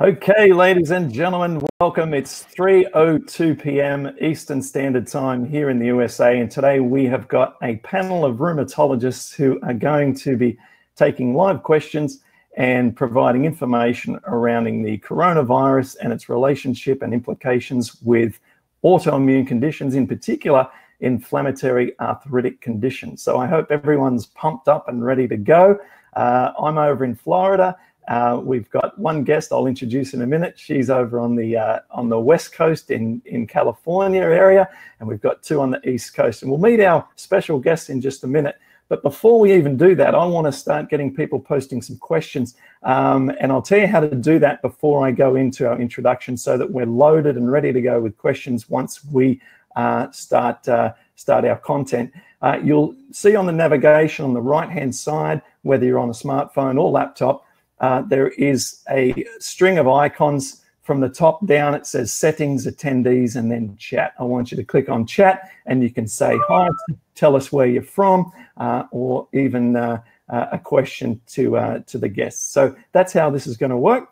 Okay, ladies and gentlemen, welcome. It's 3:02 p.m. Eastern Standard Time here in the USA, and today we have got a panel of rheumatologists who are going to be taking live questions and providing information surrounding the coronavirus and its relationship and implications with autoimmune conditions, in particular inflammatory arthritic conditions. So I hope everyone's pumped up and ready to go. Uh, I'm over in Florida. Uh, we've got one guest I'll introduce in a minute. She's over on the uh, on the west coast in in California area, and we've got two on the east coast. And we'll meet our special guest in just a minute. But before we even do that, I want to start getting people posting some questions, um, and I'll tell you how to do that before I go into our introduction, so that we're loaded and ready to go with questions once we uh, start uh, start our content. Uh, you'll see on the navigation on the right hand side, whether you're on a smartphone or laptop uh, there is a string of icons from the top down. It says settings, attendees, and then chat. I want you to click on chat and you can say hi, tell us where you're from, uh, or even uh, uh a question to, uh, to the guests. So that's how this is going to work.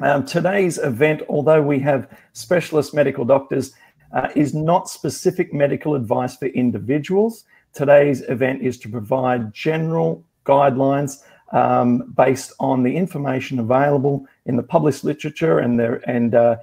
Um, today's event, although we have specialist medical doctors, uh, is not specific medical advice for individuals. Today's event is to provide general guidelines um, based on the information available in the published literature and their and uh,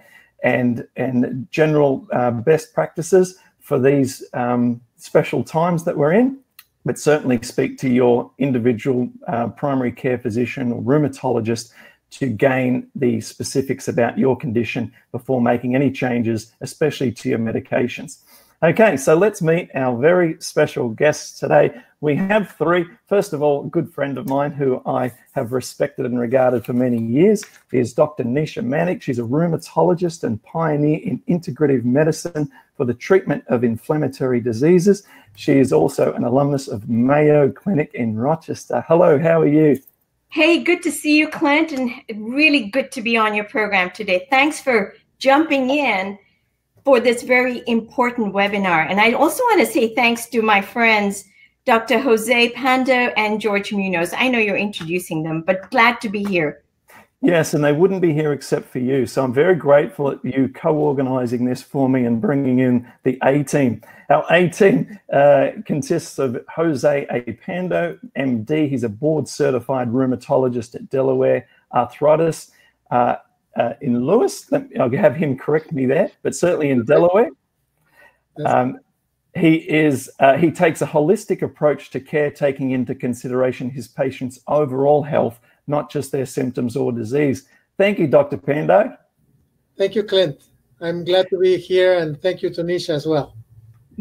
and and general uh, best practices for these um, special times that we're in. But certainly speak to your individual uh, primary care physician or rheumatologist to gain the specifics about your condition before making any changes, especially to your medications. Okay, so let's meet our very special guests today. We have three. First of all, a good friend of mine who I have respected and regarded for many years is Dr. Nisha Manek. She's a rheumatologist and pioneer in integrative medicine for the treatment of inflammatory diseases. She is also an alumnus of Mayo Clinic in Rochester. Hello, how are you? Hey, good to see you, Clint, and really good to be on your program today. Thanks for jumping in for this very important webinar. And I also want to say thanks to my friends, Dr. Jose Pando and George Munoz. I know you're introducing them, but glad to be here. Yes, and they wouldn't be here except for you. So I'm very grateful at you co-organizing this for me and bringing in the A team. Our A team uh, consists of Jose A. Pando, MD. He's a board certified rheumatologist at Delaware Arthritis. Uh, uh, in Lewes. I'll have him correct me there, but certainly in Delaware. Um, he is uh, he takes a holistic approach to care, taking into consideration his patients' overall health, not just their symptoms or disease. Thank you, Dr. Pando. Thank you, Clint. I'm glad to be here, and thank you, Tanisha, as well.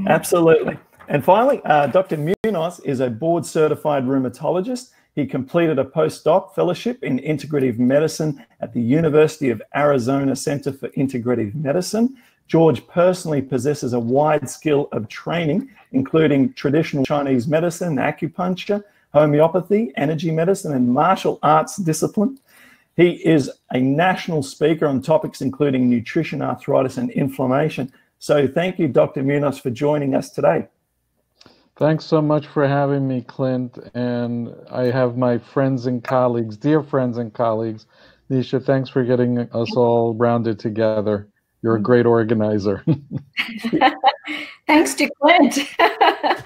Absolutely. And finally, uh, Dr. Munoz is a board certified rheumatologist he completed a postdoc fellowship in integrative medicine at the University of Arizona Center for Integrative Medicine. George personally possesses a wide skill of training, including traditional Chinese medicine, acupuncture, homeopathy, energy medicine, and martial arts discipline. He is a national speaker on topics including nutrition, arthritis, and inflammation. So, thank you, Dr. Munoz, for joining us today. Thanks so much for having me, Clint. And I have my friends and colleagues, dear friends and colleagues. Nisha, thanks for getting us all rounded together. You're a great organizer. thanks to Clint.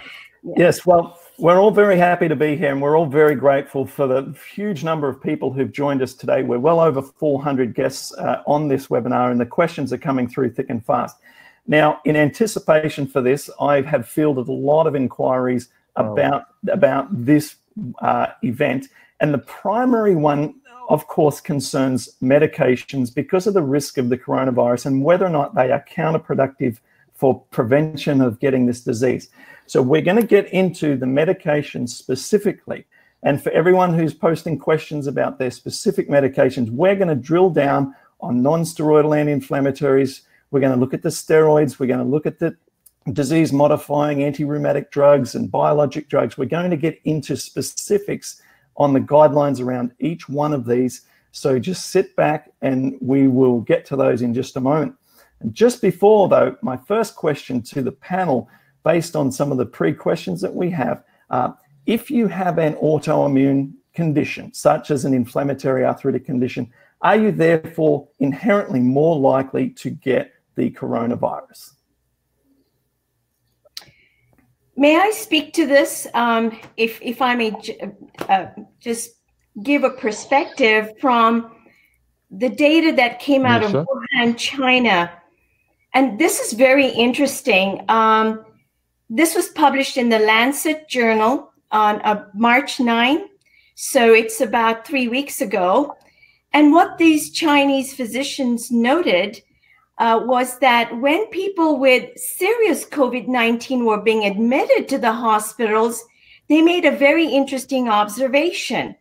yes, well, we're all very happy to be here and we're all very grateful for the huge number of people who've joined us today. We're well over 400 guests uh, on this webinar and the questions are coming through thick and fast. Now, in anticipation for this, I have fielded a lot of inquiries oh. about about this uh, event, and the primary one, of course, concerns medications because of the risk of the coronavirus and whether or not they are counterproductive for prevention of getting this disease. So we're going to get into the medications specifically. And for everyone who's posting questions about their specific medications, we're going to drill down on non-steroidal anti-inflammatories, we're going to look at the steroids. We're going to look at the disease modifying anti rheumatic drugs and biologic drugs. We're going to get into specifics on the guidelines around each one of these. So just sit back and we will get to those in just a moment. And just before, though, my first question to the panel, based on some of the pre questions that we have, uh, if you have an autoimmune condition, such as an inflammatory arthritic condition, Are you therefore inherently more likely to get the coronavirus? May I speak to this? Um, if, if I may uh, just give a perspective from the data that came out of Wuhan, China. And this is very interesting. Um, this was published in the Lancet Journal on uh, March 9. So it's about three weeks ago. And what these Chinese physicians noted uh, was that when people with serious COVID 19 were being admitted to the hospitals, they made a very interesting observation.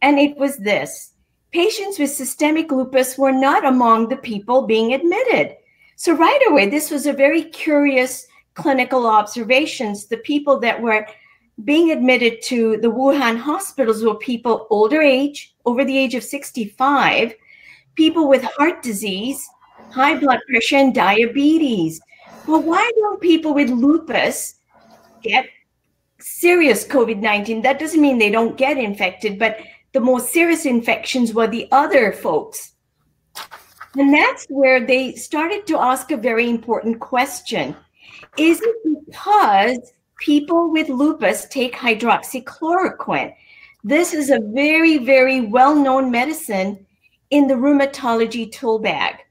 And it was this patients with systemic lupus were not among the people being admitted. So, right away, this was a very curious clinical observations. The people that were being admitted to the Wuhan hospitals were people older age, over the age of 65, people with heart disease, high blood pressure and diabetes. Well, why don't people with lupus get serious COVID 19? That doesn't mean they don't get infected, but the more serious infections were the other folks. And that's where they started to ask a very important question Is it because people with lupus take hydroxychloroquine? This is a very, very well known medicine in the rheumatology tool bag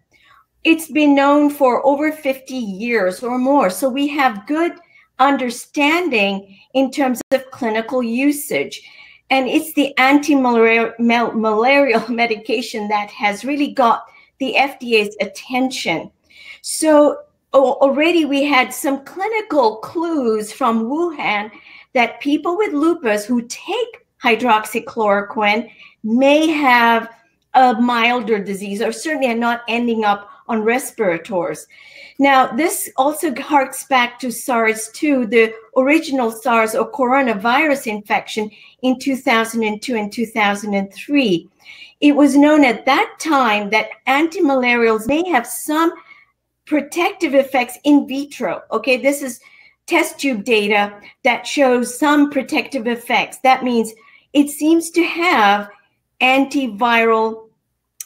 it's been known for over 50 years or more. So we have good understanding in terms of clinical usage. And it's the anti-malarial medication that has really got the FDA's attention. So already we had some clinical clues from Wuhan that people with lupus who take hydroxychloroquine may have a milder disease or certainly are not ending up on respirators. Now, this also harks back to SARS 2, the original SARS or coronavirus infection in 2002 and 2003. It was known at that time that antimalarials may have some protective effects in vitro. Okay, this is test tube data that shows some protective effects. That means it seems to have antiviral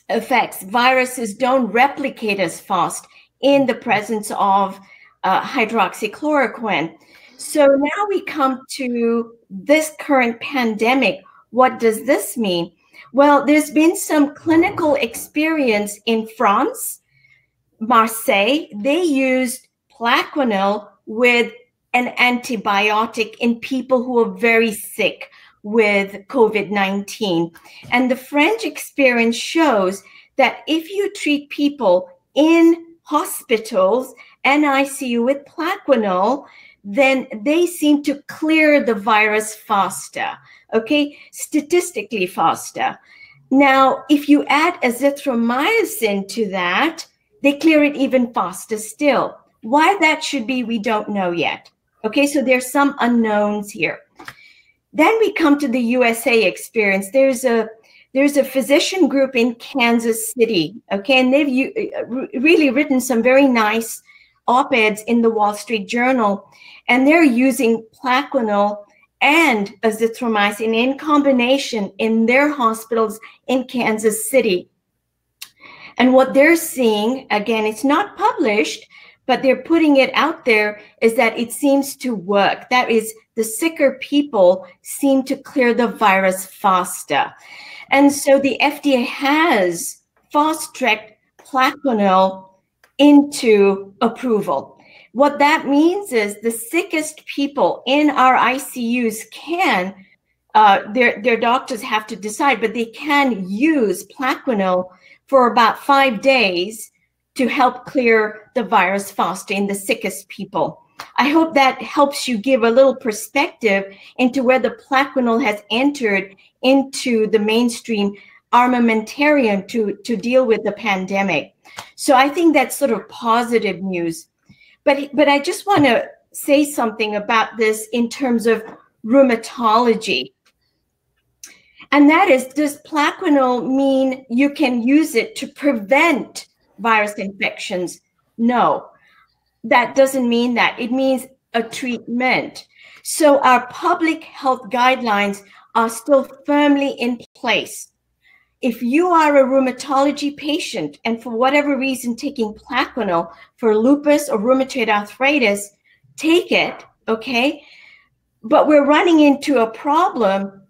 effects. Viruses don't replicate as fast in the presence of uh, hydroxychloroquine. So now we come to this current pandemic. What does this mean? Well, there's been some clinical experience in France, Marseille. They used Plaquenil with an antibiotic in people who are very sick with COVID 19. And the French experience shows that if you treat people in hospitals and ICU with Plaquenil, then they seem to clear the virus faster, okay, statistically faster. Now, if you add azithromycin to that, they clear it even faster still. Why that should be, we don't know yet. Okay, so there's some unknowns here. Then we come to the USA experience. There's a there's a physician group in Kansas City, okay, and they've uh, really written some very nice op-eds in the Wall Street Journal, and they're using Plaquenil and azithromycin in combination in their hospitals in Kansas City. And what they're seeing, again, it's not published, but they're putting it out there, is that it seems to work. That is the sicker people seem to clear the virus faster. And so the FDA has fast tracked Plaquenil into approval. What that means is the sickest people in our ICUs can, uh, their, their doctors have to decide, but they can use Plaquenil for about five days to help clear the virus faster in the sickest people. I hope that helps you give a little perspective into where the Plaquenil has entered into the mainstream armamentarium to, to deal with the pandemic. So I think that's sort of positive news. But, but I just want to say something about this in terms of rheumatology. And that is, does Plaquenil mean you can use it to prevent virus infections? No that doesn't mean that. It means a treatment. So our public health guidelines are still firmly in place. if you are a rheumatology patient and for whatever reason taking Plaquenil for lupus or rheumatoid arthritis, take it, okay? But we're running into a problem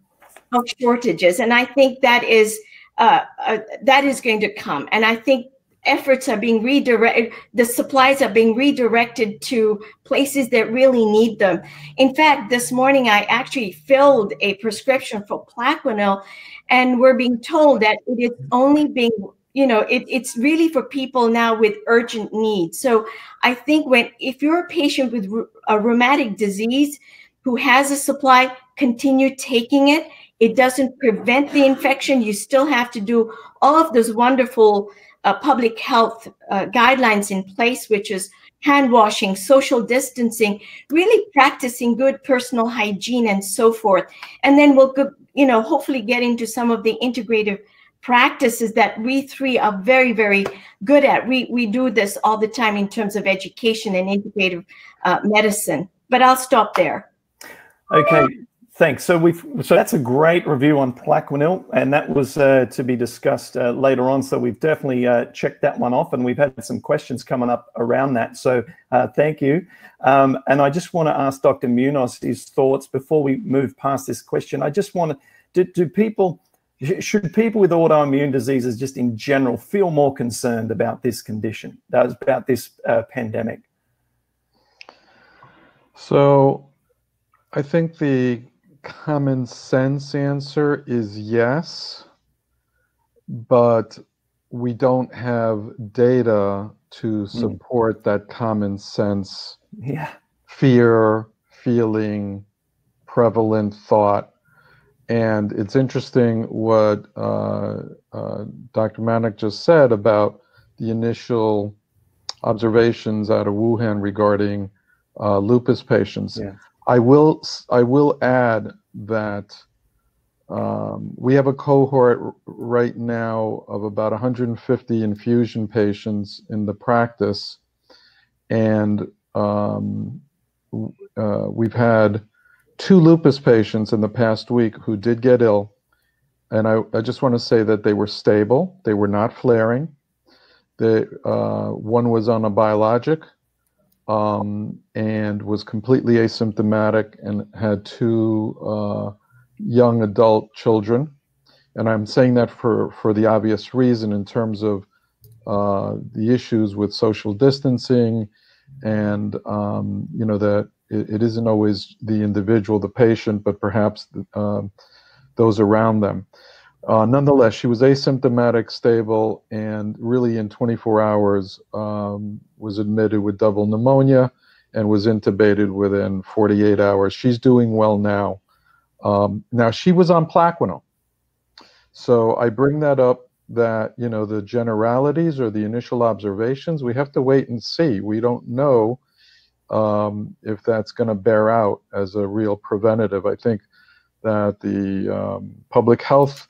of shortages, and I think that is uh, uh, that is going to come. And I think efforts are being redirected, the supplies are being redirected to places that really need them. In fact, this morning I actually filled a prescription for Plaquenil, and we're being told that it is only being you know it, it's really for people now with urgent needs. So i think when if you're a patient with a rheumatic disease who has a supply continue taking it. It doesn't prevent the infection. You still have to do all of those wonderful uh, public health uh, guidelines in place, which is hand washing, social distancing, really practicing good personal hygiene and so forth. And then we'll, you know, hopefully get into some of the integrative practices that we three are very, very good at. We, we do this all the time in terms of education and integrative uh, medicine. But I'll stop there. Okay, Thanks. So we've so that's a great review on Plaquenil, and that was uh, to be discussed uh, later on. So we've definitely uh, checked that one off, and we've had some questions coming up around that. So uh, thank you. Um, and I just want to ask Dr. Munoz his thoughts before we move past this question. I just want to do, do people should people with autoimmune diseases just in general feel more concerned about this condition, about this uh, pandemic? So I think the common sense answer is yes, but we don't have data to hmm. support mm. that common sense yeah. fear, feeling, prevalent thought. And it's interesting what uh, uh, Dr. Manek just said about the initial observations out of Wuhan regarding uh, lupus patients. Yeah. I will I will add that um, we have a cohort right now of about 150 infusion patients in the practice, and um, uh, we've had two lupus patients in the past week who did get ill. And I, I just want to say that they were stable, they were not flaring. They, uh, one was on a biologic, um, and was completely asymptomatic and had two uh, young adult children. And I'm saying that for, for the obvious reason in terms of uh, the issues with social distancing and, um, you know, that it, it isn't always the individual, the patient, but perhaps the, uh, those around them. Uh, nonetheless, she was asymptomatic, stable, and really in 24 hours um, was admitted with double pneumonia and was intubated within 48 hours. She's doing well now. Um, now she was on Plaquenil, so I bring that up that you know the generalities or the initial observations we have to wait and see. We don't know um, if that's going to bear out as a real preventative. I think that the um, public health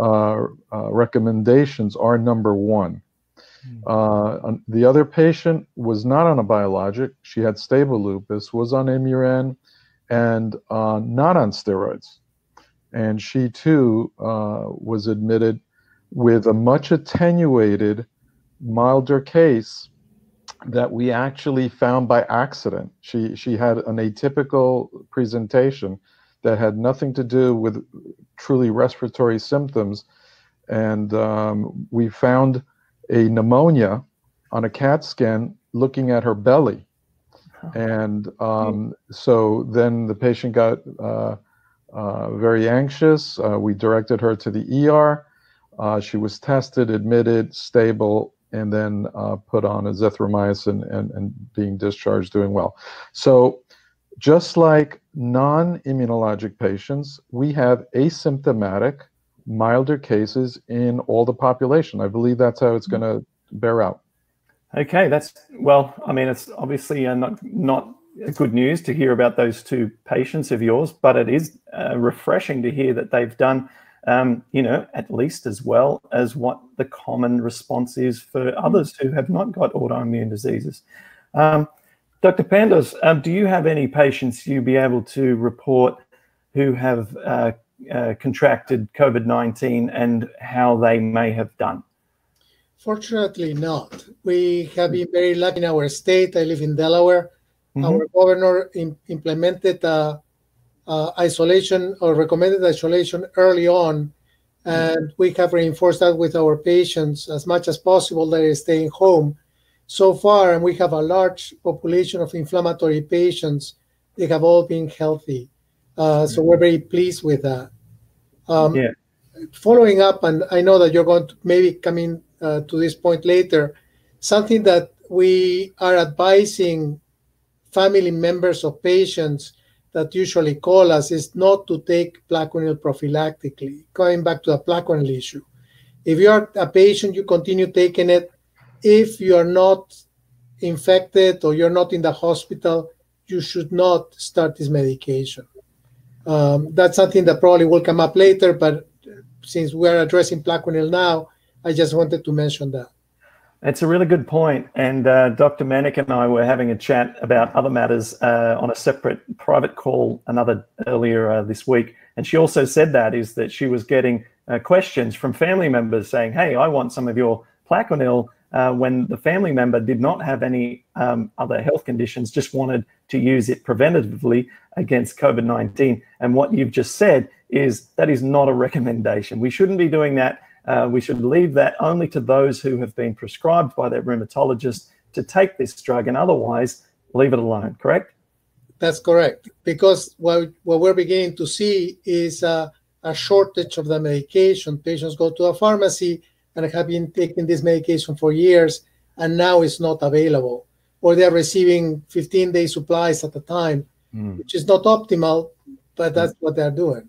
uh, uh, recommendations are number one. Hmm. Uh, the other patient was not on a biologic. She had stable lupus, was on Imuran, and uh, not on steroids. And she too uh, was admitted with a much attenuated, milder case that we actually found by accident. She she had an atypical presentation that had nothing to do with truly respiratory symptoms. And um, we found a pneumonia on a CAT scan looking at her belly. And um, so then the patient got uh, uh, very anxious. Uh, we directed her to the ER. Uh, she was tested, admitted, stable, and then uh, put on azithromycin and, and being discharged, doing well. So just like non-immunologic patients, we have asymptomatic, milder cases in all the population. I believe that's how it's going to bear out. Okay, that's well. I mean, it's obviously uh, not not good news to hear about those two patients of yours, but it is uh, refreshing to hear that they've done, um, you know, at least as well as what the common response is for others who have not got autoimmune diseases. Um, Dr. Pandos, um, do you have any patients you'd be able to report who have uh, uh, contracted COVID 19 and how they may have done? Fortunately, not. We have been very lucky in our state. I live in Delaware. Mm-hmm. Our governor in, implemented uh, uh, isolation or recommended isolation early on, and we have reinforced that with our patients as much as possible. They are staying home. So far, and we have a large population of inflammatory patients. They have all been healthy, uh, so we're very pleased with that. Um, yeah. Following up, and I know that you're going to maybe come in uh, to this point later, something that we are advising family members of patients that usually call us is not to take Plaquenil prophylactically. Going back to the Plaquenil issue, if you are a patient, you continue taking it. If you are not infected or you're not in the hospital, you should not start this medication. Um, that's something that probably will come up later, but since we're addressing Plaquenil now, I just wanted to mention that. It's a really good point. And uh, Dr. Manek and I were having a chat about other matters uh, on a separate private call another earlier uh, this week. And she also said that is that she was getting uh, questions from family members saying, "Hey, I want some of your Plaquenil." Uh, when the family member did not have any um, other health conditions, just wanted to use it preventatively against COVID 19. And what you've just said is that is not a recommendation. We shouldn't be doing that uh, we should leave that only to those who have been prescribed by their rheumatologist to take this drug and otherwise leave it alone, correct? That's correct. Because what, what we're beginning to see is a shortage of the medication. Patients go to a pharmacy and have been taking this medication for years and now it's not available. Or they're receiving 15 day supplies at a time, mm. which is not optimal, but that's what they're doing.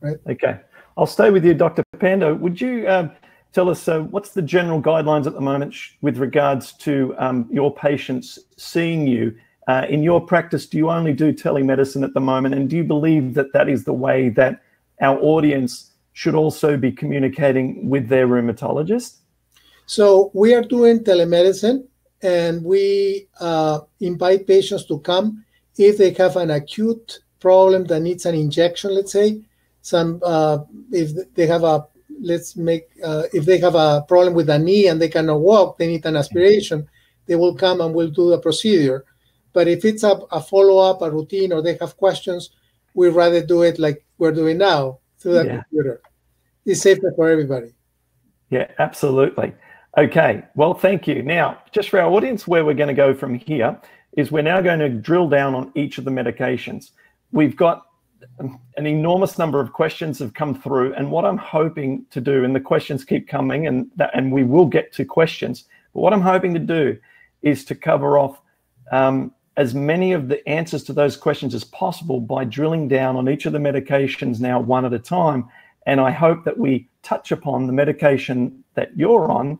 Right? Okay. I'll stay with you, Dr. Pando. Would you um, tell us uh, what's the general guidelines at the moment with regards to um, your patients seeing you? Uh, in your practice, do you only do telemedicine at the moment? And do you believe that that is the way that our audience should also be communicating with their rheumatologist? So we are doing telemedicine and we uh, invite patients to come if they have an acute problem that needs an injection, let's say, some uh, if they have a let's make uh, if they have a problem with a knee and they cannot walk they need an aspiration they will come and we'll do the procedure. But if it's a, a follow-up a routine or they have questions we'd rather do it like we're doing now through the yeah. computer it's safer for everybody yeah absolutely okay well thank you now just for our audience where we're going to go from here is we're now going to drill down on each of the medications we've got an enormous number of questions have come through, and what I'm hoping to do, and the questions keep coming, and that, and we will get to questions. But what I'm hoping to do is to cover off um, as many of the answers to those questions as possible by drilling down on each of the medications now one at a time. And I hope that we touch upon the medication that you're on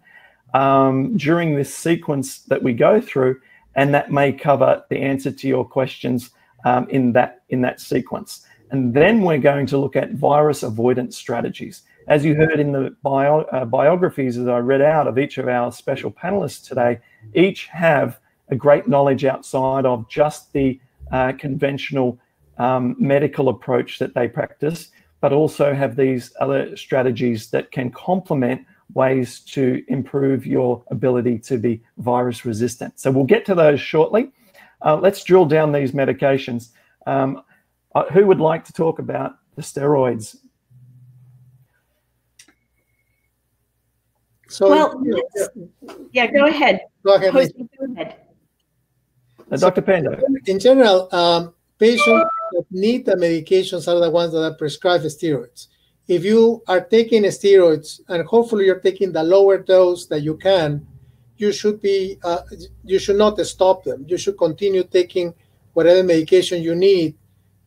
um, during this sequence that we go through, and that may cover the answer to your questions um, in that in that sequence. And then we're going to look at virus avoidance strategies. As you heard in the bio, uh, biographies that I read out of each of our special panelists today, each have a great knowledge outside of just the uh, conventional um, medical approach that they practice, but also have these other strategies that can complement ways to improve your ability to be virus resistant. So we'll get to those shortly. Uh, let's drill down these medications. Um, uh, who would like to talk about the steroids? So, well, yeah, yeah go ahead. Go ahead. Jose, go ahead. Uh, Dr. Pando. In general, um, patients that need the medications are the ones that are prescribed steroids. If you are taking steroids and hopefully you're taking the lower dose that you can, you should be uh, you should not stop them. You should continue taking whatever medication you need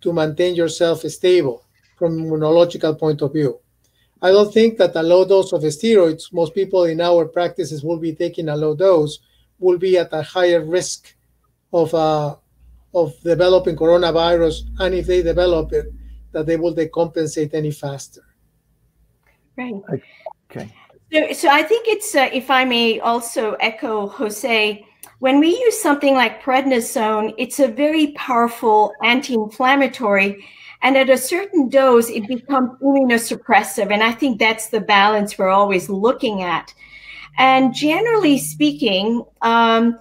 to maintain yourself stable from immunological point of view. I don't think that a low dose of steroids, most people in our practices will be taking a low dose, will be at a higher risk of uh, of developing coronavirus, and if they develop it, that they will decompensate any faster. Right. Okay. So, so I think it's, uh, if I may also echo Jose, when we use something like prednisone, it's a very powerful anti-inflammatory. And at a certain dose, it becomes immunosuppressive. And I think that's the balance we're always looking at. And generally speaking, um,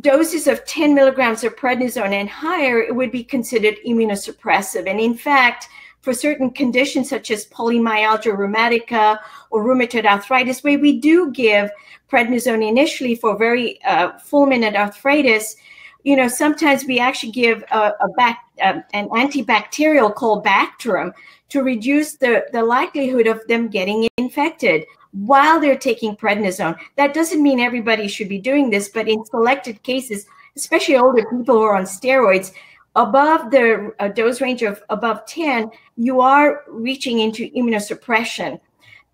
doses of 10 milligrams of prednisone and higher, it would be considered immunosuppressive. And in fact, for certain conditions such as polymyalgia rheumatica or rheumatoid arthritis, where we do give prednisone initially for very uh, fulminant arthritis, you know, sometimes we actually give a, a back, uh, an antibacterial called Bactrim to reduce the, the likelihood of them getting infected while they're taking prednisone. That doesn't mean everybody should be doing this, but in selected cases, especially older people who are on steroids, above the uh, dose range of above 10, you are reaching into immunosuppression.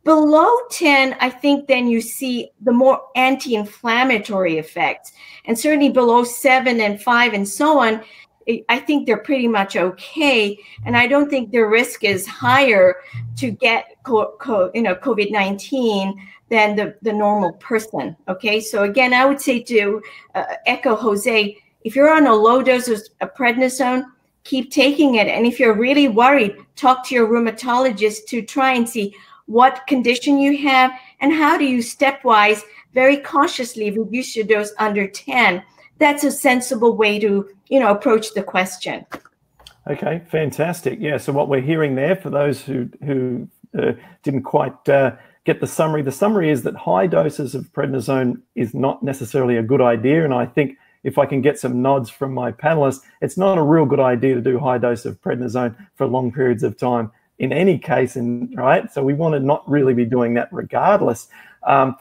Below 10, I think then you see the more anti inflammatory effects. And certainly below seven and five and so on, I think they're pretty much okay, and I don't think their risk is higher to get co- co- you know COVID nineteen than the the normal person. Okay, so again, I would say to uh, echo Jose, if you're on a low dose of prednisone, keep taking it, and if you're really worried, talk to your rheumatologist to try and see what condition you have and how do you stepwise, very cautiously reduce your dose under ten that's a sensible way to you know approach the question. Okay fantastic. Yeah so what we're hearing there for those who who uh, didn't quite uh, get the summary the summary is that high doses of prednisone is not necessarily a good idea and i think if i can get some nods from my panelists it's not a real good idea to do high dose of prednisone for long periods of time in any case and right? So we want to not really be doing that regardless. Um,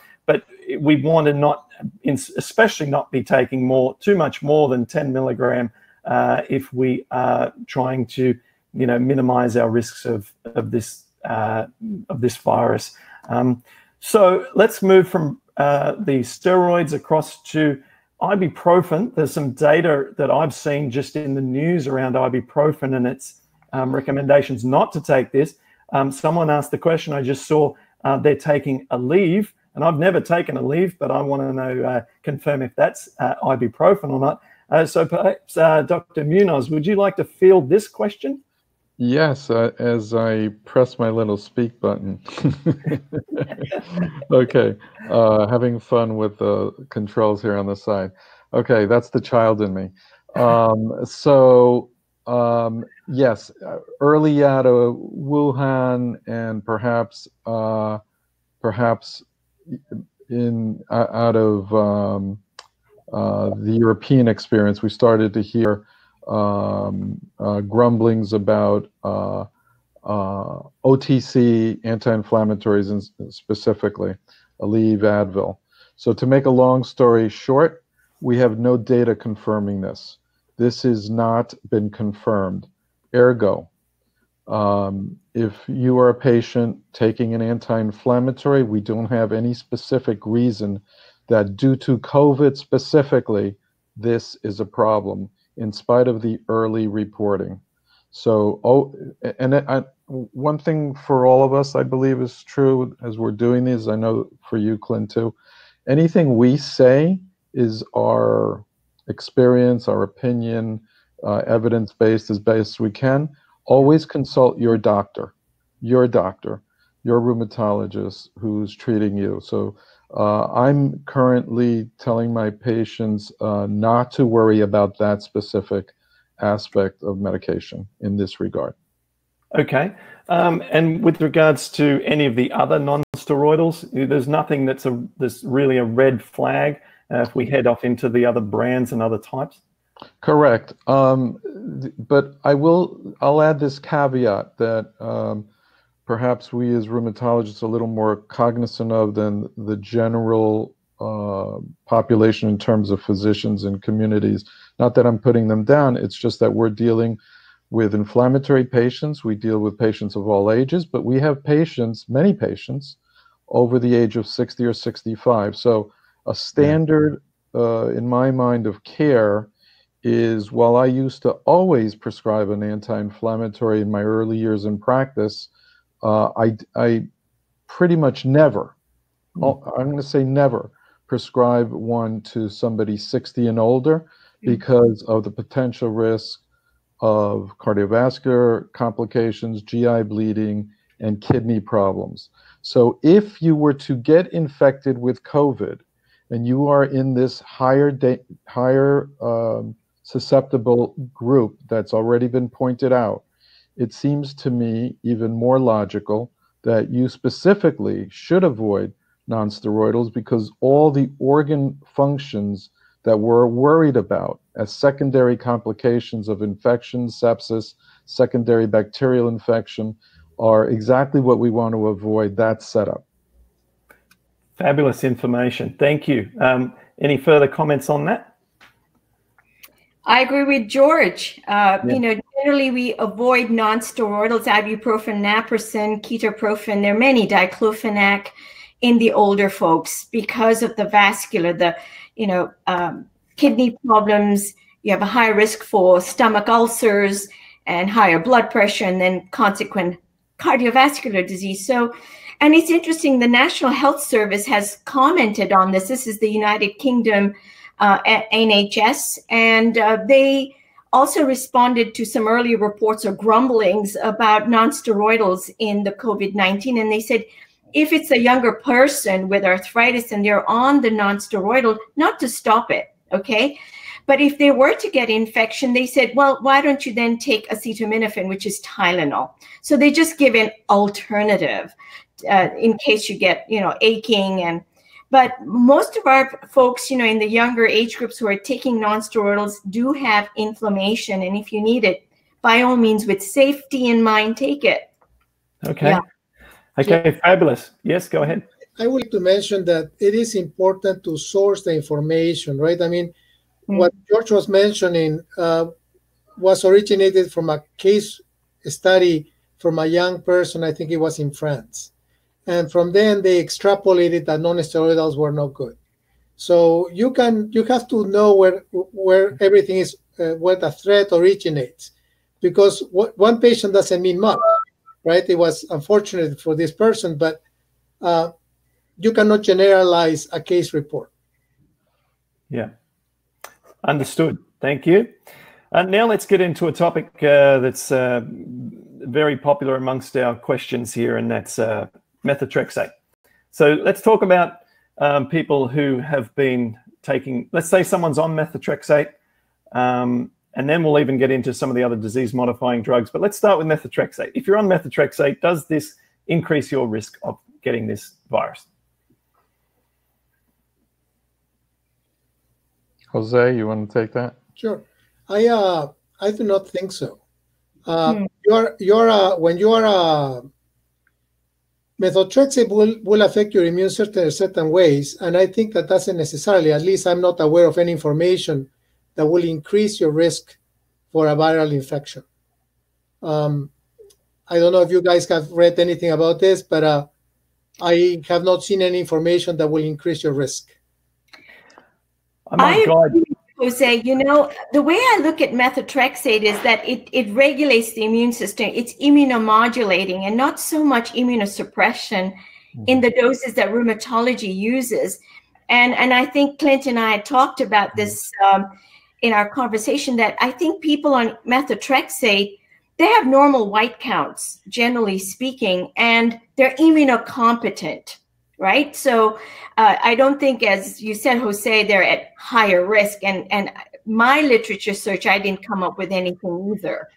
we want to not especially not be taking more, too much more than 10 milligram uh, if we are trying to, you know, minimize our risks of, of this uh, of this virus. Um, so let's move from uh, the steroids across to ibuprofen. There's some data that I've seen just in the news around ibuprofen and its um, recommendations not to take this. Um, someone asked the question I just saw. Uh, they're taking Aleve and I've never taken Aleve, but I want to know, uh, confirm if that's uh, ibuprofen or not. Uh, so perhaps, uh, Dr. Munoz, would you like to field this question? Yes, uh, as I press my little speak button. okay, uh, having fun with the controls here on the side. Okay, that's the child in me. Um, so, um, yes, early out of Wuhan and perhaps perhaps in out of um, uh, the European experience, we started to hear um, uh, grumblings about uh, uh OTC anti-inflammatories, specifically Aleve, Advil. So to make a long story short, we have no data confirming this. This has not been confirmed. Ergo, um, if you are a patient taking an anti inflammatory, we don't have any specific reason that due to COVID specifically, this is a problem in spite of the early reporting. So, oh, and I, one thing for all of us, I believe, is true as we're doing these. I know for you, Clint, too. Anything we say is our experience, our opinion, uh, evidence based as best we can always consult your doctor, your doctor, your rheumatologist who's treating you. So uh, I'm currently telling my patients uh, not to worry about that specific aspect of medication in this regard. Okay. Um, and with regards to any of the other non-steroidals, there's nothing that's a there's really a red flag uh, if we head off into the other brands and other types. Correct. Um, but I will. I'll add this caveat that um, perhaps we as rheumatologists are a little more cognizant of than the general uh, population in terms of physicians and communities. Not that I'm putting them down. It's just that we're dealing with inflammatory patients. We deal with patients of all ages, but we have patients, many patients, over the age of 60 or 65. So a standard, uh, in my mind, of care is while I used to always prescribe an anti-inflammatory in my early years in practice, uh, I, I pretty much never, mm. I'm going to say never, prescribe one to somebody 60 and older mm. because of the potential risk of cardiovascular complications, GI bleeding, and kidney problems. So if you were to get infected with COVID and you are in this higher higher um, susceptible group that's already been pointed out, it seems to me even more logical that you specifically should avoid nonsteroidals because all the organ functions that we're worried about as secondary complications of infection, sepsis, secondary bacterial infection are exactly what we want to avoid that setup. Fabulous information. Thank you. Um, any further comments on that? I agree with George. Uh, yeah. You know, generally we avoid non-steroidals, ibuprofen, naproxen, ketoprofen. There are many, diclofenac, in the older folks because of the vascular, the you know um, kidney problems. You have a higher risk for stomach ulcers and higher blood pressure, and then consequent cardiovascular disease. So, and it's interesting. The National Health Service has commented on this. This is the United Kingdom uh, NHS, and uh, they also responded to some early reports or grumblings about nonsteroidals in the COVID 19. And they said if it's a younger person with arthritis and they're on the nonsteroidal, not to stop it, okay? But if they were to get infection, they said, well, why don't you then take acetaminophen, which is Tylenol? So they just give an alternative uh, in case you get, you know, aching and. But most of our folks, you know, in the younger age groups who are taking nonsteroidals do have inflammation, and if you need it, by all means, with safety in mind, take it. Okay. Yeah. Okay, yeah. fabulous. Yes, go ahead. I would like to mention that it is important to source the information, right? I mean, mm-hmm. what George was mentioning uh, was originated from a case study from a young person, I think it was in France. And from then they extrapolated that non-steroidals were not good. So you can you have to know where where everything is uh, where the threat originates, because one patient doesn't mean much right? It was unfortunate for this person, but uh, you cannot generalize a case report. Yeah, understood. Thank you. And now let's get into a topic uh, that's uh, very popular amongst our questions here, and that's uh, methotrexate. So let's talk about um, people who have been taking, let's say someone's on methotrexate, um, and then we'll even get into some of the other disease modifying drugs. But let's start with methotrexate. If you're on methotrexate, does this increase your risk of getting this virus? Jose, you want to take that? Sure. I uh, I do not think so. Uh, hmm. You're you're uh, when you are uh, methotrexate will, will affect your immune system in certain ways, and I think that doesn't necessarily. At least I'm not aware of any information that will increase your risk for a viral infection. Um, I don't know if you guys have read anything about this, but uh, I have not seen any information that will increase your risk. Oh my God. Jose, you know, the way I look at methotrexate is that it, it regulates the immune system. It's immunomodulating and not so much immunosuppression mm-hmm. in the doses that rheumatology uses. And, and I think Clint and I had talked about this um, in our conversation that I think people on methotrexate they have normal white counts, generally speaking, and they're immunocompetent, right? So uh, I don't think, as you said, Jose, they're at higher risk. And and my literature search, I didn't come up with anything either.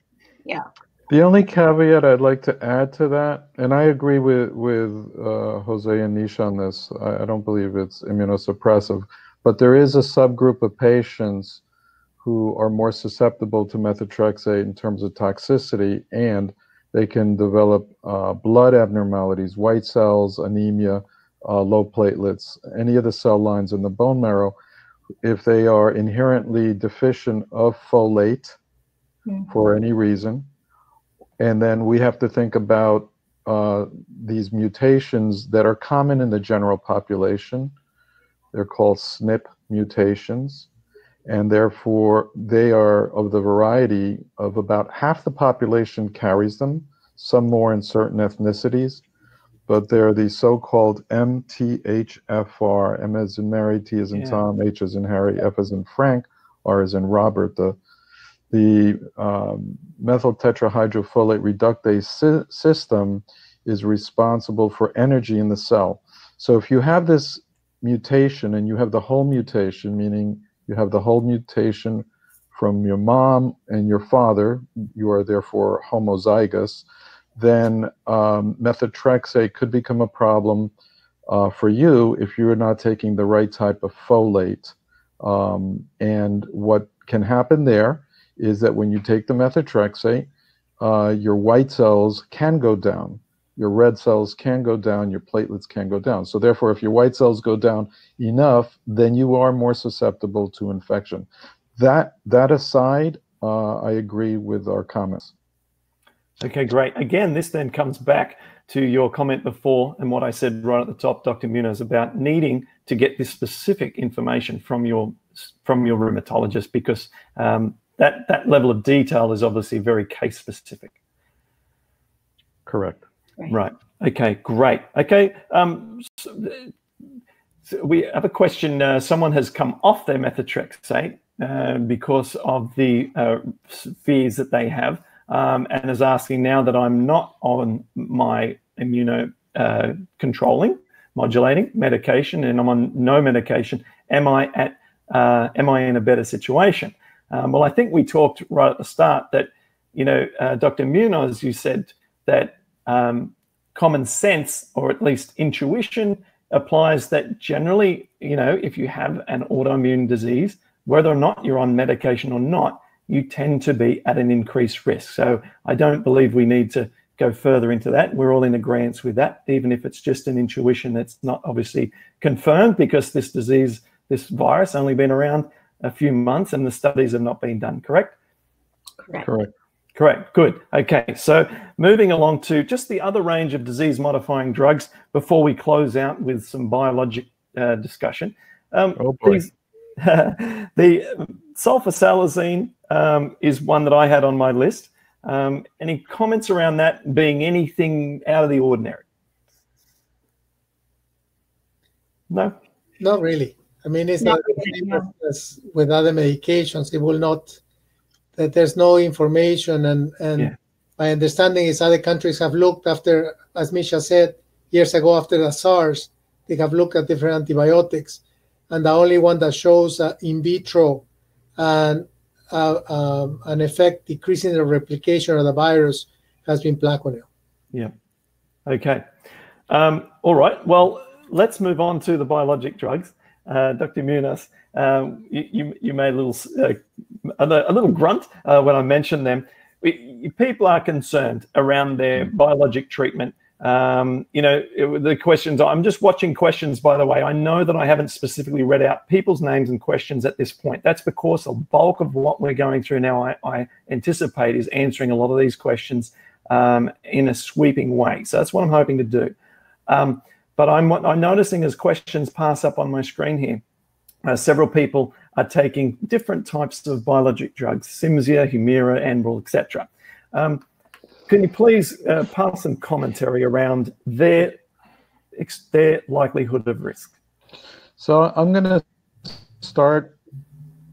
Yeah. The only caveat I'd like to add to that, and I agree with with uh, Jose and Nisha on this. I, I don't believe it's immunosuppressive, but there is a subgroup of patients who are more susceptible to methotrexate in terms of toxicity, and they can develop uh, blood abnormalities, white cells, anemia, uh, low platelets, any of the cell lines in the bone marrow, if they are inherently deficient of folate mm-hmm. for any reason. And then we have to think about uh, these mutations that are common in the general population. They're called SNP mutations and therefore they are of the variety of about half the population carries them, some more in certain ethnicities, but they're the so-called MTHFR, M as in Mary, T as in yeah. Tom, H as in Harry, F as in Frank, R as in Robert, the the um, methyl tetrahydrofolate reductase sy system is responsible for energy in the cell. So if you have this mutation and you have the whole mutation, meaning you have the whole mutation from your mom and your father, you are therefore homozygous, then um, methotrexate could become a problem uh, for you if you're not taking the right type of folate. Um, and what can happen there is that when you take the methotrexate, uh, your white cells can go down, your red cells can go down, your platelets can go down. So therefore, if your white cells go down enough, then you are more susceptible to infection. That that aside, uh, I agree with our comments. Okay, great. Again, this then comes back to your comment before and what I said right at the top, Dr. Munoz, about needing to get this specific information from your from your rheumatologist because um, that that level of detail is obviously very case specific. Correct. Right. Okay. Great. Okay. Um, so, so we have a question. Uh, someone has come off their methotrexate uh, because of the uh, fears that they have, um, and is asking now that I'm not on my immuno uh, controlling, modulating medication, and I'm on no medication. Am I at uh, am I in a better situation? Um, well, I think we talked right at the start that, you know, uh, Dr. Munoz, you said that um, common sense or at least intuition applies that generally, you know, if you have an autoimmune disease, whether or not you're on medication or not, you tend to be at an increased risk. So I don't believe we need to go further into that. We're all in agreement with that, even if it's just an intuition that's not obviously confirmed because this disease, this virus, only been around a few months and the studies have not been done, correct? Correct. Correct. Correct. Good. Okay. So moving along to just the other range of disease modifying drugs before we close out with some biologic uh, discussion. Um, oh boy. These, the sulfasalazine um, is one that I had on my list. Um, any comments around that being anything out of the ordinary? No? Not really. I mean, it's not, not with other medications. It will not that there's no information and and yeah. my understanding is other countries have looked after as Nisha said years ago after the sars they have looked at different antibiotics and the only one that shows uh, in vitro and uh, um, an effect decreasing the replication of the virus has been plaquenil yeah okay um, all right well let's move on to the biologic drugs uh, dr munoz um, you, you, made a little uh, a, little grunt uh, when I mentioned them. People are concerned around their biologic treatment. Um, you know, it, the questions. I'm just watching questions. By the way, I know that I haven't specifically read out people's names and questions at this point. That's because the bulk of what we're going through now, I, I anticipate, is answering a lot of these questions um, in a sweeping way. So that's what I'm hoping to do. Um, but I'm, I'm noticing as questions pass up on my screen here uh, several people are taking different types of biologic drugs, Cimzia, Humira, Enbrel, etc. Um, can you please uh, pass some commentary around their their likelihood of risk? So I'm going to start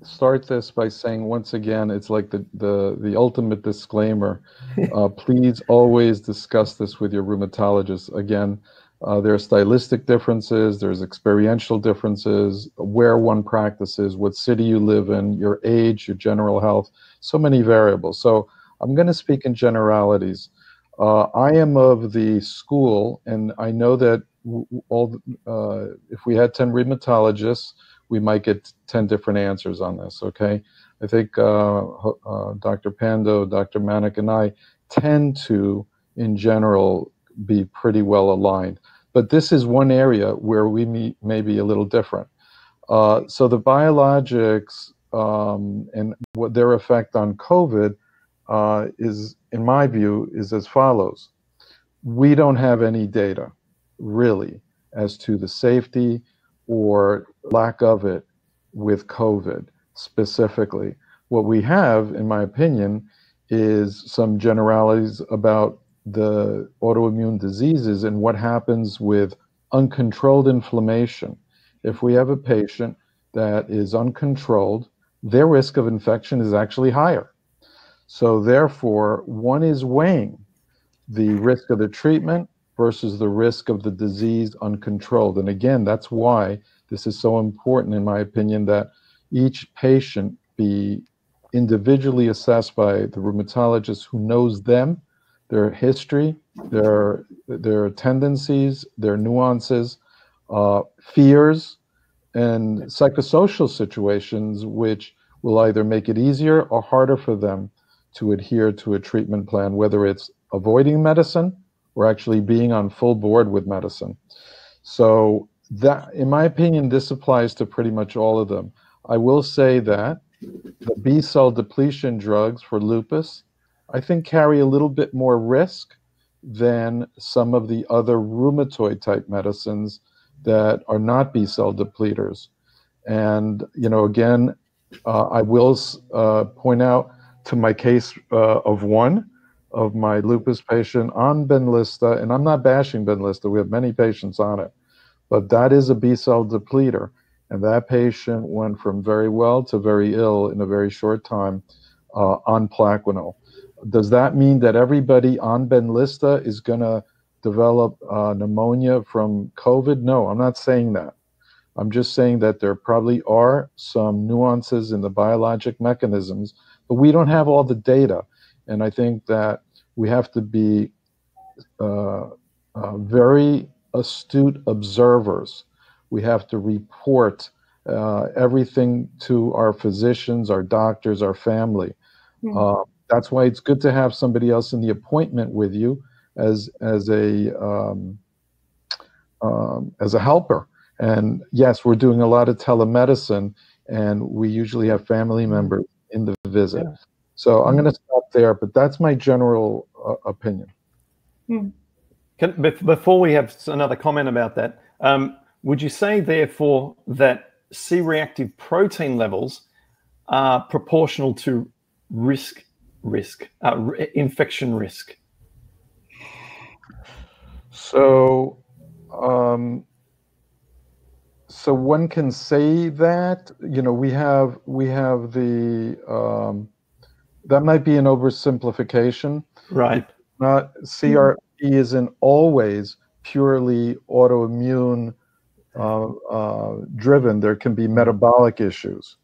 start this by saying once again, it's like the the the ultimate disclaimer. Uh, please always discuss this with your rheumatologist. Again, uh, there are stylistic differences, there's experiential differences, where one practices, what city you live in, your age, your general health, so many variables. So I'm going to speak in generalities. Uh, I am of the school, and I know that all uh, if we had 10 rheumatologists, we might get 10 different answers on this, okay? I think uh, uh, Dr. Pando, Dr. Manek, and I tend to, in general, be pretty well aligned. But this is one area where we may, may be a little different. Uh, so the biologics um, and what their effect on COVID uh, is, in my view, is as follows. We don't have any data, really, as to the safety or lack of it with COVID specifically. What we have, in my opinion, is some generalities about the autoimmune diseases and what happens with uncontrolled inflammation. If we have a patient that is uncontrolled, their risk of infection is actually higher. So therefore, one is weighing the risk of the treatment versus the risk of the disease uncontrolled. And again, that's why this is so important, in my opinion, that each patient be individually assessed by the rheumatologist who knows them, their history, their their tendencies, their nuances, uh, fears, and psychosocial situations, which will either make it easier or harder for them to adhere to a treatment plan, whether it's avoiding medicine or actually being on full board with medicine. So that, in my opinion, this applies to pretty much all of them. I will say that the B cell depletion drugs for lupus, I think carry a little bit more risk than some of the other rheumatoid type medicines that are not B cell depleters. And, you know, again, uh, I will uh, point out to my case uh, of one of my lupus patient on Benlysta, and I'm not bashing Benlysta, we have many patients on it, but that is a B cell depleter. And that patient went from very well to very ill in a very short time uh, on Plaquenil. Does that mean that everybody on Benlysta is going to develop uh, pneumonia from COVID? No, I'm not saying that. I'm just saying that there probably are some nuances in the biologic mechanisms, but we don't have all the data. And I think that we have to be uh, uh, very astute observers. We have to report uh, everything to our physicians, our doctors, our family. Mm-hmm. that's why it's good to have somebody else in the appointment with you as as a um, um, as a helper. And yes, we're doing a lot of telemedicine, and we usually have family members in the visit. Yeah. So I'm going to stop there, but that's my general uh, opinion. Hmm. Can, before we have another comment about that, um, would you say, therefore, that C reactive protein levels are proportional to risk, risk, uh, infection risk? So, um, so one can say that you know we have we have the um, that might be an oversimplification. Right. Not CRP isn't always purely autoimmune uh, uh, driven. There can be metabolic issues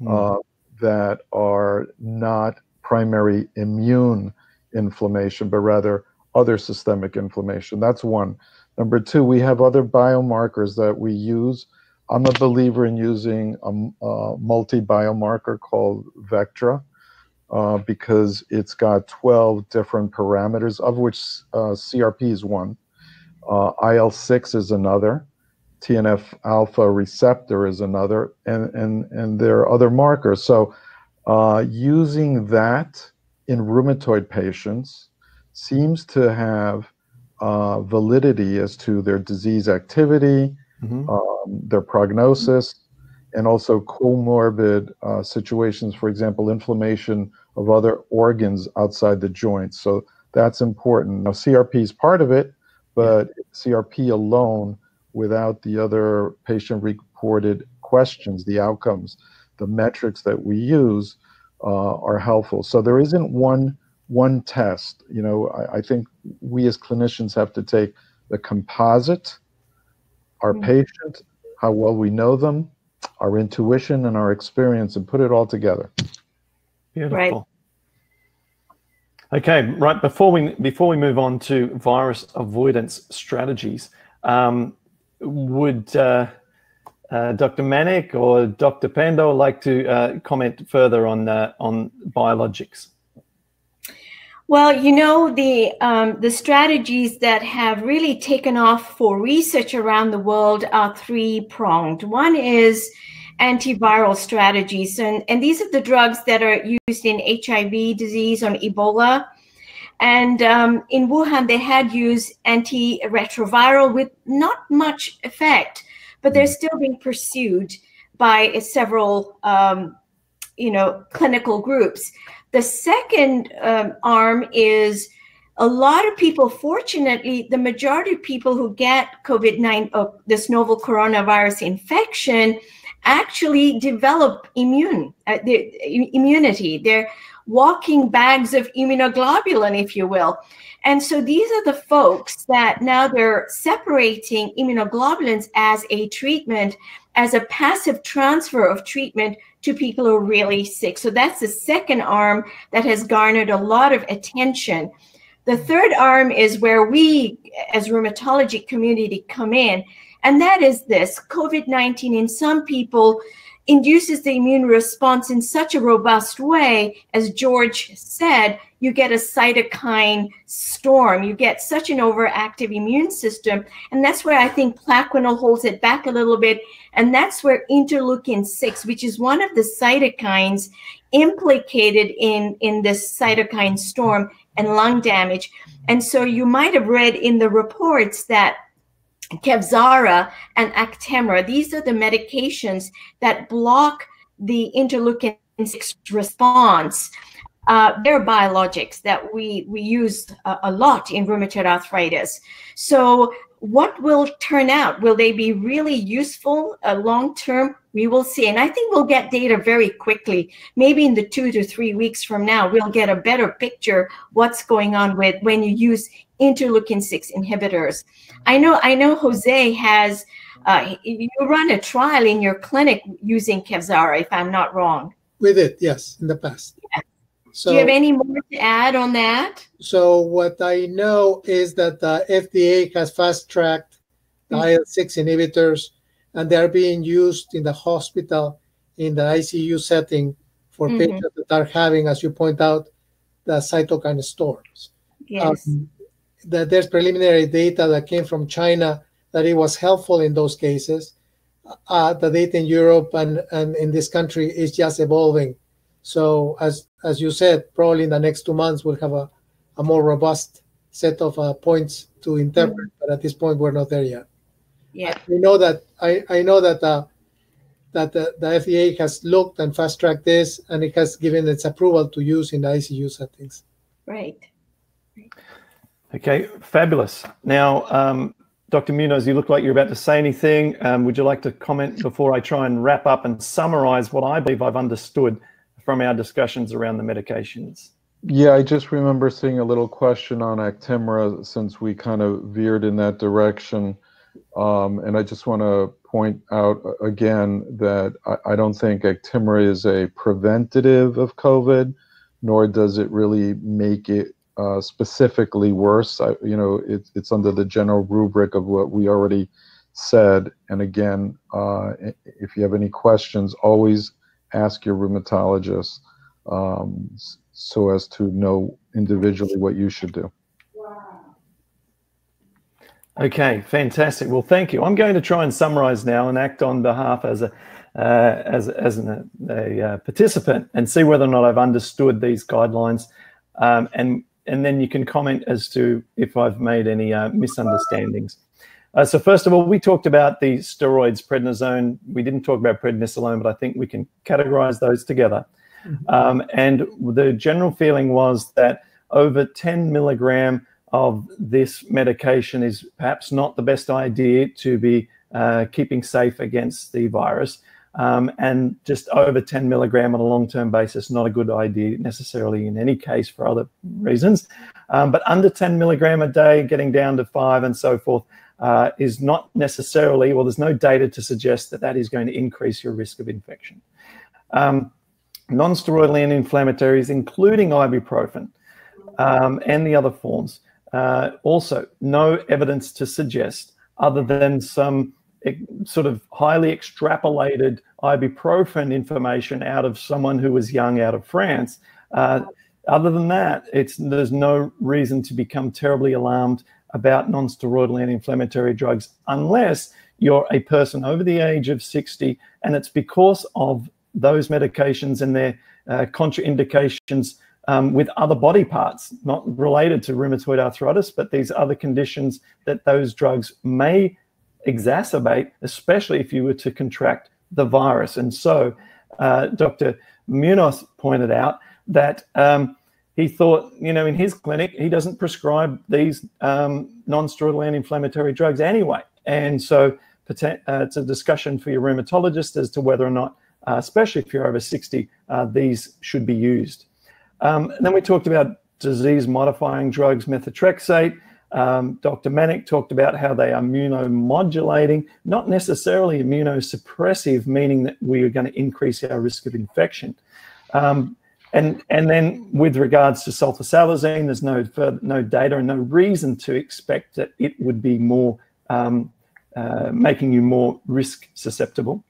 mm. uh, that are not primary immune inflammation, but rather other systemic inflammation. That's one. Number two, we have other biomarkers that we use. I'm a believer in using a, a multi biomarker called Vectra uh, because it's got 12 different parameters, of which uh, CRP is one, uh, IL 6 is another. TNF alpha receptor is another, and, and, and there are other markers. So, uh, using that in rheumatoid patients seems to have uh, validity as to their disease activity, mm-hmm. um, their prognosis, and also comorbid uh, situations, for example, inflammation of other organs outside the joints. So that's important. Now, CRP is part of it, but CRP alone, without the other patient reported questions, the outcomes, the metrics that we use uh, are helpful. So there isn't one one test. You know, I, I, think we as clinicians have to take the composite, our mm-hmm. patient, how well we know them, our intuition and our experience, and put it all together. Beautiful. Right. Okay, right before we before we move on to virus avoidance strategies, um, would uh, uh, Dr. Manek or Dr. Pando like to uh, comment further on uh, on biologics? Well, you know the um, the strategies that have really taken off for research around the world are three pronged. One is antiviral strategies, and and these are the drugs that are used in HIV disease on Ebola. And um, in Wuhan, they had used antiretroviral with not much effect, but they're still being pursued by several, um, you know, clinical groups. The second um, arm is a lot of people, fortunately, the majority of people who get COVID 19, uh, this novel coronavirus infection, actually develop immune uh, immunity. They're walking bags of immunoglobulin, if you will. And so these are the folks that now they're separating immunoglobulins as a treatment, as a passive transfer of treatment to people who are really sick. So that's the second arm that has garnered a lot of attention. The third arm is where we, as rheumatology community, come in, and that is this COVID 19 in some people induces the immune response in such a robust way, as George said, you get a cytokine storm. You get such an overactive immune system. And that's where I think Plaquenil holds it back a little bit. And that's where interleukin 6, which is one of the cytokines implicated in, in this cytokine storm and lung damage. And so you might have read in the reports that Kevzara and Actemra. These are the medications that block the interleukin 6 response. Uh, they're biologics that we, we use a, a lot in rheumatoid arthritis. So what will turn out? Will they be really useful uh, long term? We will see. And I think we'll get data very quickly. Maybe in the two to three weeks from now, we'll get a better picture what's going on with when you use interleukin 6 inhibitors. I know I know Jose has uh, you run a trial in your clinic using Kevzara, if I'm not wrong. We did, yes, in the past. Yeah. So, Do you have any more to add on that? So what I know is that the FDA has fast-tracked the mm-hmm. IL-6 inhibitors, and they're being used in the hospital in the ICU setting for mm-hmm. patients that are having, as you point out, the cytokine storms. Yes. Um, that there's preliminary data that came from China that it was helpful in those cases. Uh, the data in Europe and, and in this country is just evolving. So as as you said, probably in the next two months we'll have a, a more robust set of uh, points to interpret. Mm-hmm. But at this point, we're not there yet. Yeah, we know that I, I know that uh, that the, the FDA has looked and fast tracked this, and it has given its approval to use in the ICU settings. Right. right. Okay, fabulous. Now, um, Dr. Munoz, you look like you're about to say anything. Um, would you like to comment before I try and wrap up and summarize what I believe I've understood from our discussions around the medications? Yeah, I just remember seeing a little question on Actemra since we kind of veered in that direction. Um, and I just want to point out again that I, I, don't think Actemra is a preventative of COVID, nor does it really make it uh, specifically worse. I, you know, it, it's under the general rubric of what we already said. And again, uh, if you have any questions, always ask your rheumatologist um, so as to know individually what you should do. Okay, fantastic. Well, thank you. I'm going to try and summarize now and act on behalf as a uh, as as an, a, a, participant and see whether or not I've understood these guidelines um, and and then you can comment as to if I've made any uh, misunderstandings. Uh, so first of all, we talked about the steroids, prednisone. We didn't talk about prednisolone, but I think we can categorize those together. Mm-hmm. Um, and the general feeling was that over 10 milligram of this medication is perhaps not the best idea to be uh, keeping safe against the virus. Um, and just over 10 milligram on a long-term basis, not a good idea necessarily in any case for other reasons. Um, but under 10 milligram a day, getting down to five and so forth, uh, is not necessarily, well, there's no data to suggest that that is going to increase your risk of infection. Um, non-steroidal anti-inflammatories, including ibuprofen um, and the other forms, uh, also no evidence to suggest other than some sort of highly extrapolated ibuprofen information out of someone who was young out of France. Uh, other than that, it's there's no reason to become terribly alarmed about non-steroidal anti-inflammatory drugs unless you're a person over the age of 60 and it's because of those medications and their uh, contraindications um, with other body parts, not related to rheumatoid arthritis, but these other conditions that those drugs may exacerbate, especially if you were to contract the virus. And so uh, Dr. Munoz pointed out that um, he thought, you know, in his clinic, he doesn't prescribe these um, non-steroidal anti-inflammatory drugs anyway. And so uh, it's a discussion for your rheumatologist as to whether or not, uh, especially if you're over 60, uh, these should be used. Um, then we talked about disease modifying drugs, methotrexate. Um, Dr. Manek talked about how they are immunomodulating, not necessarily immunosuppressive, meaning that we are going to increase our risk of infection. Um, and, and then with regards to sulfasalazine, there's no further, no data and no reason to expect that it would be more um, uh, making you more risk susceptible.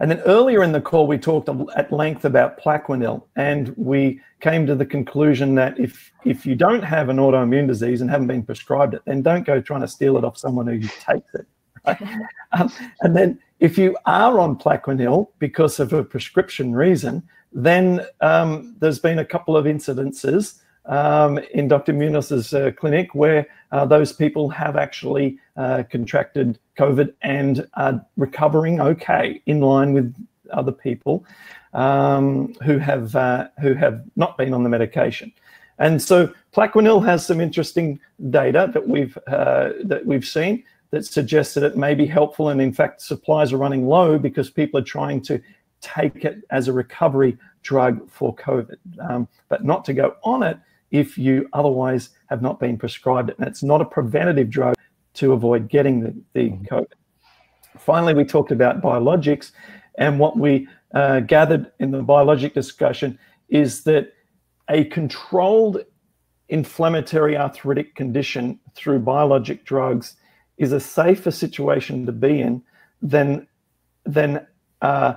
And then earlier in the call, we talked at length about Plaquenil, and we came to the conclusion that if if you don't have an autoimmune disease and haven't been prescribed it, then don't go trying to steal it off someone who takes it. Right? Um, and then if you are on Plaquenil because of a prescription reason, then um, there's been a couple of incidences um, in Dr. Munoz's uh, clinic where uh, those people have actually uh, contracted COVID and are recovering okay in line with other people um, who have uh, who have not been on the medication. And so Plaquenil has some interesting data that we've uh, that we've seen that suggests that it may be helpful, and in fact, supplies are running low because people are trying to take it as a recovery drug for COVID, um, but not to go on it if you otherwise have not been prescribed it. And it's not a preventative drug to avoid getting the, the mm-hmm. COVID. Finally, we talked about biologics, and what we uh, gathered in the biologic discussion is that a controlled inflammatory arthritic condition through biologic drugs is a safer situation to be in than than uh,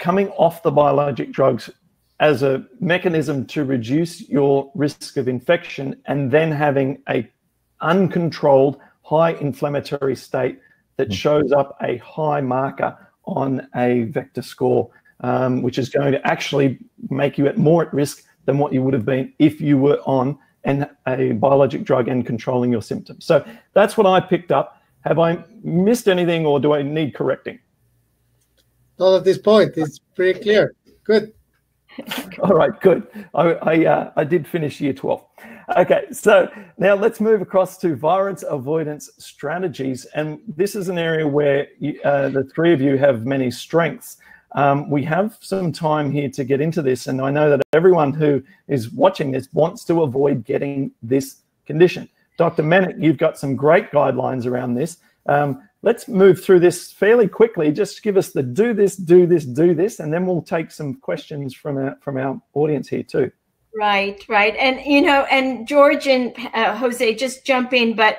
coming off the biologic drugs as a mechanism to reduce your risk of infection and then having a uncontrolled high inflammatory state that hmm. shows up a high marker on a Vectra score, um, which is going to actually make you at more at risk than what you would have been if you were on an, a biologic drug and controlling your symptoms. So that's what I picked up. Have I missed anything or do I need correcting? Not at this point. It's pretty clear. Good. All right, good. I I, uh, I did finish year 12. Okay, so now let's move across to virus avoidance strategies. And this is an area where you, uh, the three of you have many strengths. Um, we have some time here to get into this, and I know that everyone who is watching this wants to avoid getting this condition. Dr. Manek, you've got some great guidelines around this. Um, let's move through this fairly quickly. Just give us the do this, do this, do this, and then we'll take some questions from our, from our audience here too. Right, right. And, you know, and George and uh, Jose just jump in, but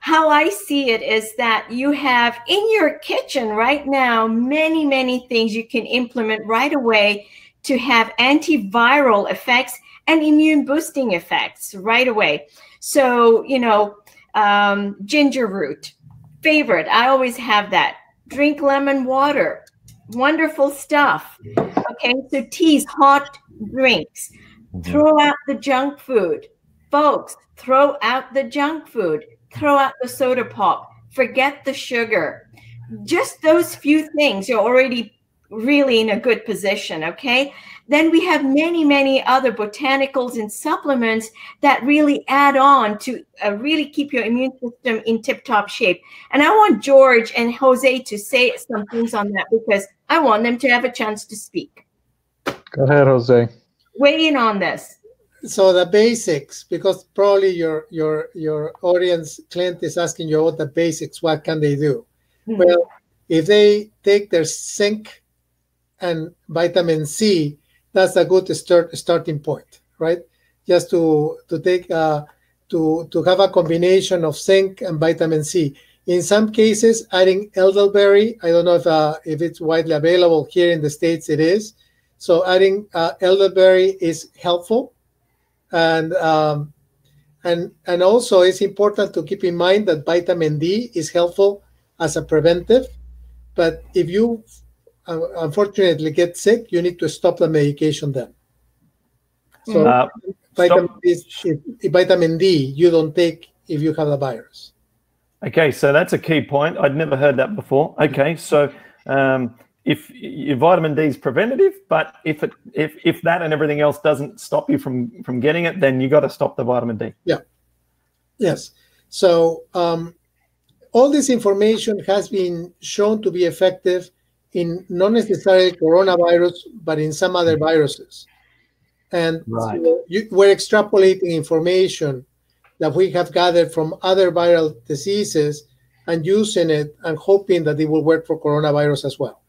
how I see it is that you have in your kitchen right now many, many things you can implement right away to have antiviral effects and immune boosting effects right away. So, you know, um, ginger root, favorite. I always have that. Drink lemon water. Wonderful stuff. Okay, so teas, hot drinks. Mm-hmm. Throw out the junk food. Folks, throw out the junk food. Throw out the soda pop. Forget the sugar. Just those few things, you're already really in a good position. Okay. Then we have many, many other botanicals and supplements that really add on to uh, really keep your immune system in tip top shape. And I want George and Jose to say some things on that because I want them to have a chance to speak. Go ahead, Jose. Weigh in on this. So the basics, because probably your your your audience client is asking you about the basics. What can they do? Mm-hmm. Well, if they take their zinc and vitamin C, that's a good start starting point, right? Just to to take uh, to to have a combination of zinc and vitamin C. In some cases, adding elderberry. I don't know if uh, if it's widely available here in the states. It is. So adding uh, elderberry is helpful, and um, and and also it's important to keep in mind that vitamin D is helpful as a preventive. But if you unfortunately get sick, you need to stop the medication then. So uh, vitamin, D, vitamin D you don't take if you have the virus. Okay, so that's a key point. I'd never heard that before. Okay, so um, if your vitamin D is preventative, but if it if if that and everything else doesn't stop you from from getting it, then you got to stop the vitamin D. Yeah. Yes. So um, all this information has been shown to be effective in not necessarily coronavirus, but in some other viruses. And Right. so you, we're extrapolating information that we have gathered from other viral diseases and using it and hoping that it will work for coronavirus as well.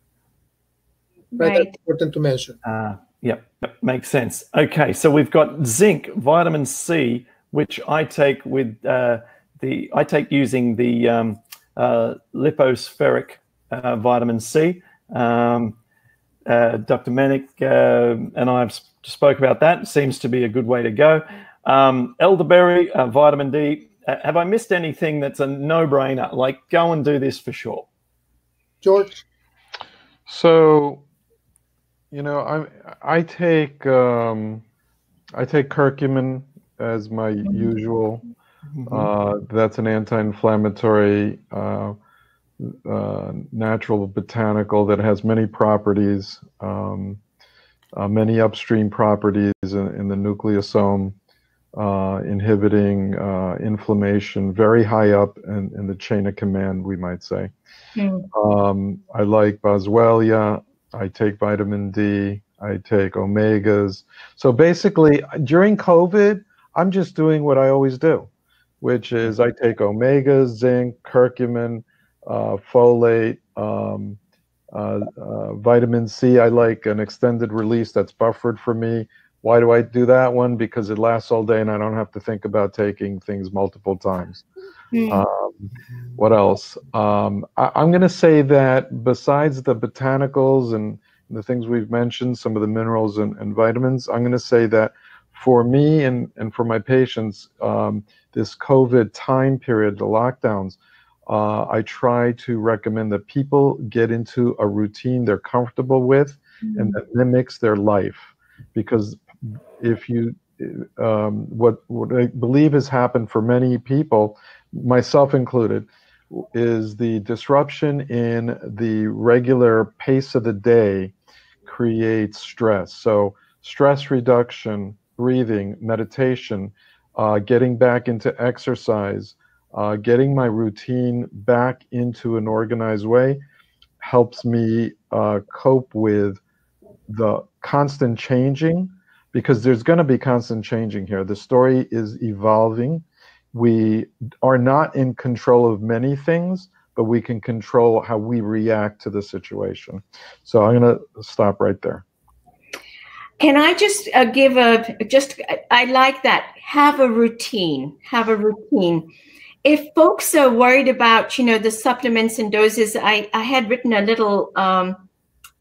Right? Right. That's important to mention. Uh, yep, yep, makes sense. Okay, so we've got zinc, vitamin C, which I take with uh, the I take using the um, uh, lipospheric uh, vitamin C. Um, uh, Dr. Manek uh, and I have spoke about that. Seems to be a good way to go. Um, elderberry, uh, vitamin D. Uh, have I missed anything that's a no-brainer? Like, go and do this for sure. George? So, you know, I I take um, I take curcumin as my usual. Uh, that's an anti-inflammatory, uh, natural botanical that has many properties, um, uh, many upstream properties in, in the nucleosome, uh, inhibiting uh, inflammation, very high up in, in the chain of command, we might say. Hmm. Um, I like boswellia. I take vitamin D. I take omegas. So basically, during COVID, I'm just doing what I always do, which is I take omegas, zinc, curcumin, folate, um, uh, uh, vitamin C. I like an extended release that's buffered for me. Why do I do that one? Because it lasts all day and I don't have to think about taking things multiple times. Hmm. Um, what else? Um, I, I'm going to say that besides the botanicals and the things we've mentioned, some of the minerals and, and vitamins, I'm going to say that for me and, and for my patients, um, this COVID time period, the lockdowns, uh, I try to recommend that people get into a routine they're comfortable with and that mimics their life. Because if you, um, what, what I believe has happened for many people, myself included, is the disruption in the regular pace of the day creates stress. So, stress reduction, breathing, meditation, uh, getting back into exercise, uh, getting my routine back into an organized way helps me uh, cope with the constant changing because there's going to be constant changing here. The story is evolving. We are not in control of many things, but we can control how we react to the situation. So I'm going to stop right there. Can I just uh, give a just? I like that. Have a routine. Have a routine. If folks are worried about, you know, the supplements and doses, I I had written a little um,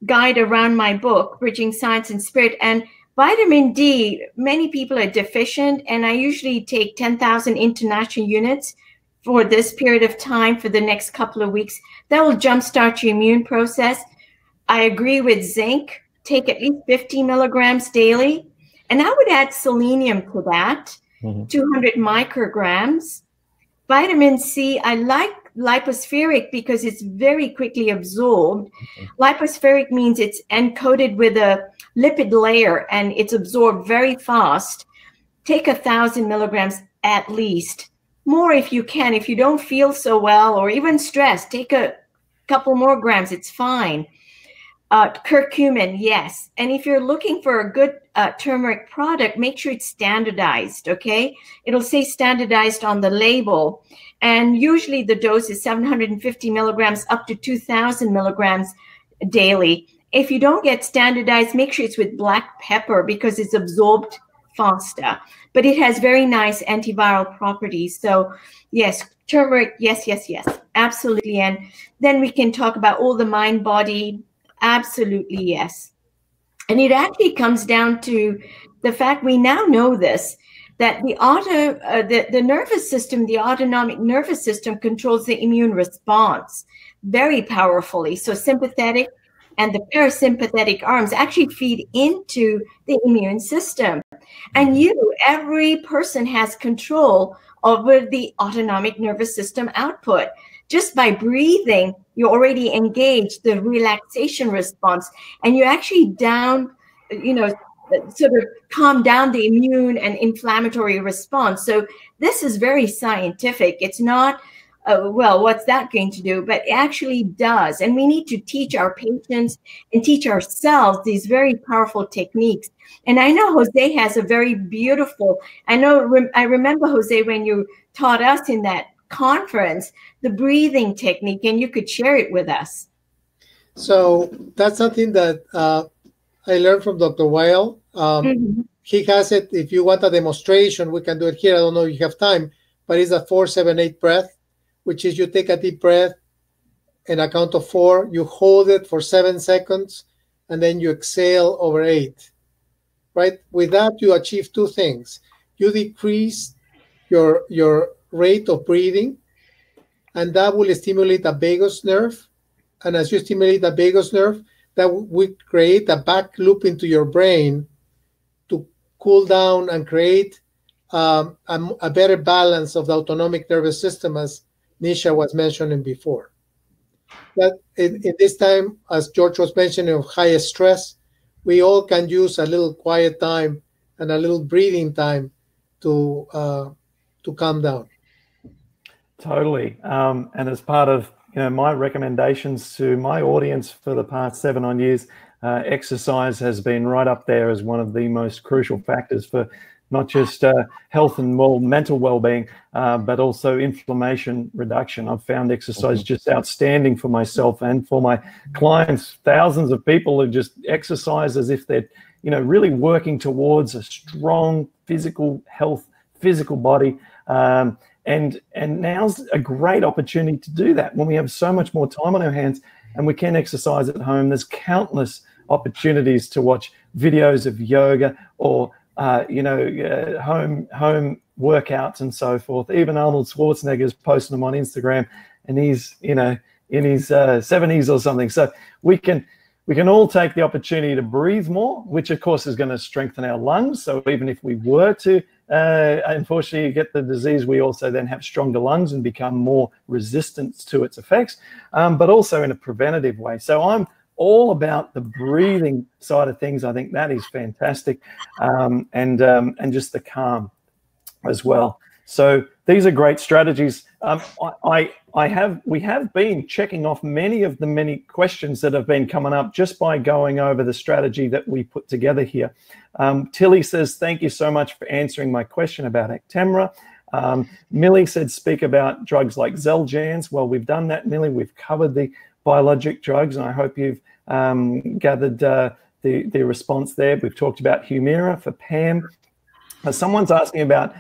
guide around my book, Bridging Science and Spirit, and vitamin D. Many people are deficient, and I usually take ten thousand international units for this period of time for the next couple of weeks. That will jumpstart your immune process. I agree with zinc take at least 50 milligrams daily. And I would add selenium to that, Mhm. 200 micrograms. Vitamin C, I like lipospheric because it's very quickly absorbed. Mm-hmm. Lipospheric means it's encoded with a lipid layer and it's absorbed very fast. Take a thousand milligrams at least. More if you can. If you don't feel so well or even stressed, take a couple more grams. It's fine. Uh, curcumin, yes. And if you're looking for a good uh, turmeric product, make sure it's standardized, okay? It'll say standardized on the label. And usually the dose is 750 milligrams up to 2,000 milligrams daily. If you don't get standardized, make sure it's with black pepper because it's absorbed faster. But it has very nice antiviral properties. So, yes, turmeric, yes, yes, yes, absolutely. And then we can talk about all the mind body Absolutely, yes. And it actually comes down to the fact we now know this that the auto uh, the, the nervous system the autonomic nervous system controls the immune response very powerfully. So sympathetic and the parasympathetic arms actually feed into the immune system. And you every person has control over the autonomic nervous system output. Just by breathing you already engage the relaxation response and you actually down you know sort of calm down the immune and inflammatory response so this is very scientific it's not uh, well, what's that going to do? But it actually does. And we need to teach our patients and teach ourselves these very powerful techniques. And I know Jose has a very beautiful, I know, I remember, Jose, when you taught us in that conference, the breathing technique, and you could share it with us. So that's something that uh, I learned from Dr. Weil. Um, mm-hmm. He has it. If you want a demonstration, we can do it here. I don't know if you have time, but it's a four, seven, eight breath which is you take a deep breath and a count of four, you hold it for seven seconds, and then you exhale over eight. Right? With that, you achieve two things. You decrease your your rate of breathing, and that will stimulate the vagus nerve. And as you stimulate the vagus nerve, that will create a back loop into your brain to cool down and create um, a, a, better balance of the autonomic nervous system as Nisha was mentioning before. That in, in this time, as George was mentioning, of high stress, we all can use a little quiet time and a little breathing time to uh, to calm down. Totally, um, and as part of you know my recommendations to my audience for the past seven on years, uh, exercise has been right up there as one of the most crucial factors for not just uh, health and well, mental well-being, uh, but also inflammation reduction. I've found exercise just outstanding for myself and for my clients. Thousands of people who just exercise as if they're, you know, really working towards a strong physical health, physical body. Um, and and now's a great opportunity to do that when we have so much more time on our hands and we can exercise at home. There's countless opportunities to watch videos of yoga or uh, you know, uh, home home workouts and so forth. Even Arnold Schwarzenegger's posting them on Instagram, and he's you know in his uh, 70s or something. So we can we can all take the opportunity to breathe more, which of course is going to strengthen our lungs. So even if we were to uh, unfortunately get the disease, we also then have stronger lungs and become more resistant to its effects, um, but also in a preventative way. So I'm all about the breathing side of things. I think that is fantastic, um, and um, and just the calm as well. So these are great strategies. Um, I, I have we have been checking off many of the many questions that have been coming up just by going over the strategy that we put together here. Um, Tilly says, "Thank you so much for answering my question about Actemra." Um, Millie said, "Speak about drugs like Xeljanz." Well, we've done that, Millie. We've covered the biologic drugs, and I hope you've um, gathered uh, the, the response there. We've talked about Humira for Pam. Someone's asking about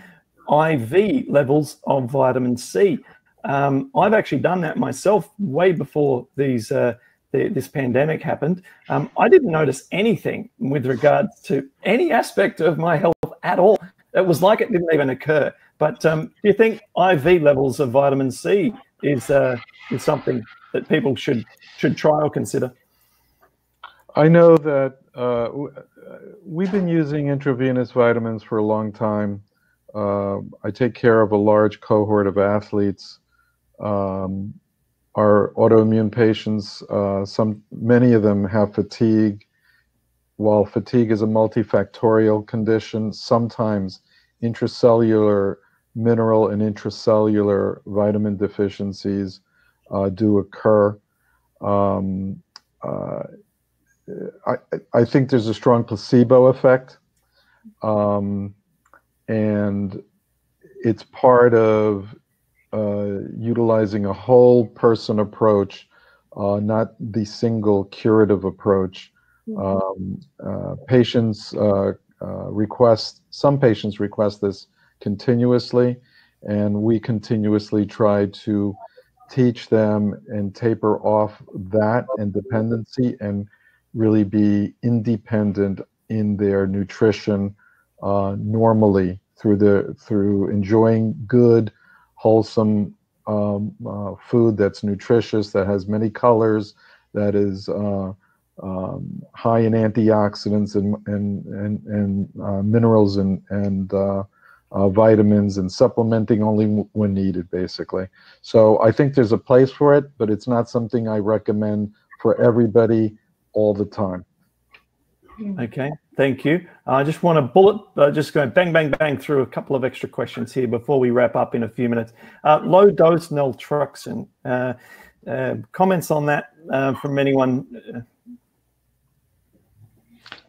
IV levels of vitamin C. Um, I've actually done that myself way before these uh, the, this pandemic happened. Um, I didn't notice anything with regards to any aspect of my health at all. It was like it didn't even occur. But um, do you think IV levels of vitamin C is uh, is something that people should should try or consider? I know that uh, we've been using intravenous vitamins for a long time. Uh, I take care of a large cohort of athletes. Um, our autoimmune patients, uh, some many of them have fatigue. While fatigue is a multifactorial condition, sometimes intracellular mineral and intracellular vitamin deficiencies uh, do occur. Um, uh, I, I think there's a strong placebo effect. Um, and it's part of uh, utilizing a whole person approach, uh, not the single curative approach. Mm-hmm. Um, uh, patients uh, uh, request, some patients request this continuously, and we continuously try to teach them and taper off that and dependency and really be independent in their nutrition uh, normally through the through enjoying good, wholesome um, uh, food that's nutritious, that has many colors, that is uh, um, high in antioxidants and and and, and uh, minerals and and uh, uh, vitamins, and supplementing only when needed, basically. So I think there's a place for it, but it's not something I recommend for everybody all the time. Okay, Thank you. I just want to bullet, uh, just go bang, bang, bang through a couple of extra questions here before we wrap up in a few minutes. Uh, low dose naltrexone. Uh, uh, comments on that uh, from anyone?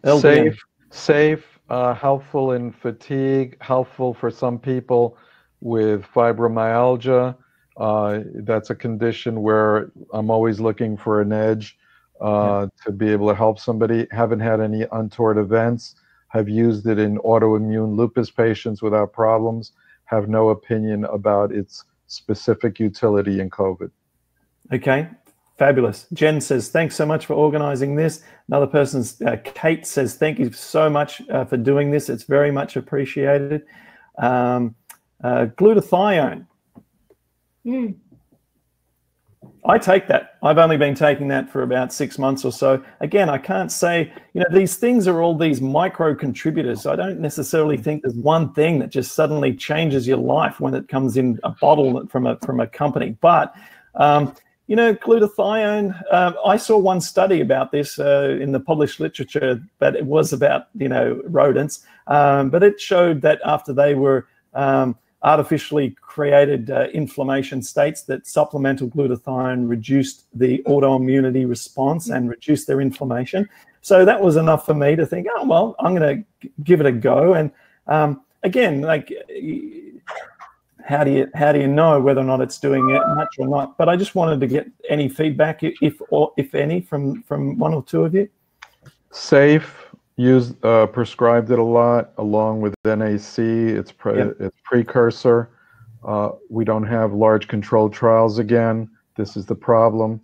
LDN. Safe, safe, uh, helpful in fatigue, helpful for some people with fibromyalgia. that's a condition where I'm always looking for an edge uh, yeah. to be able to help somebody. Haven't had any untoward events. Have used it in autoimmune lupus patients without problems. Have no opinion about its specific utility in COVID. Okay, fabulous. Jen says, thanks so much for organizing this. Another person's, uh, Kate says, thank you so much uh, for doing this. It's very much appreciated. Um, uh, glutathione. Mm. I take that. I've only been taking that for about six months or so. Again, I can't say, you know, these things are all these micro contributors. I don't necessarily think there's one thing that just suddenly changes your life when it comes in a bottle from a from a company. But um, you know, glutathione. Uh, I saw one study about this uh, in the published literature, but it was about you know rodents. Um, but it showed that after they were um, artificially created uh, inflammation states that supplemental glutathione reduced the autoimmunity response and reduced their inflammation. So that was enough for me to think, oh well, I'm going to give it a go. And um, again, like, how do you how do you know whether or not it's doing it much or not? But I just wanted to get any feedback, if or if any, from from one or two of you. Safe used uh, prescribed it a lot along with NAC. It's pre- yep. its precursor. Uh, we don't have large controlled trials again. This is the problem.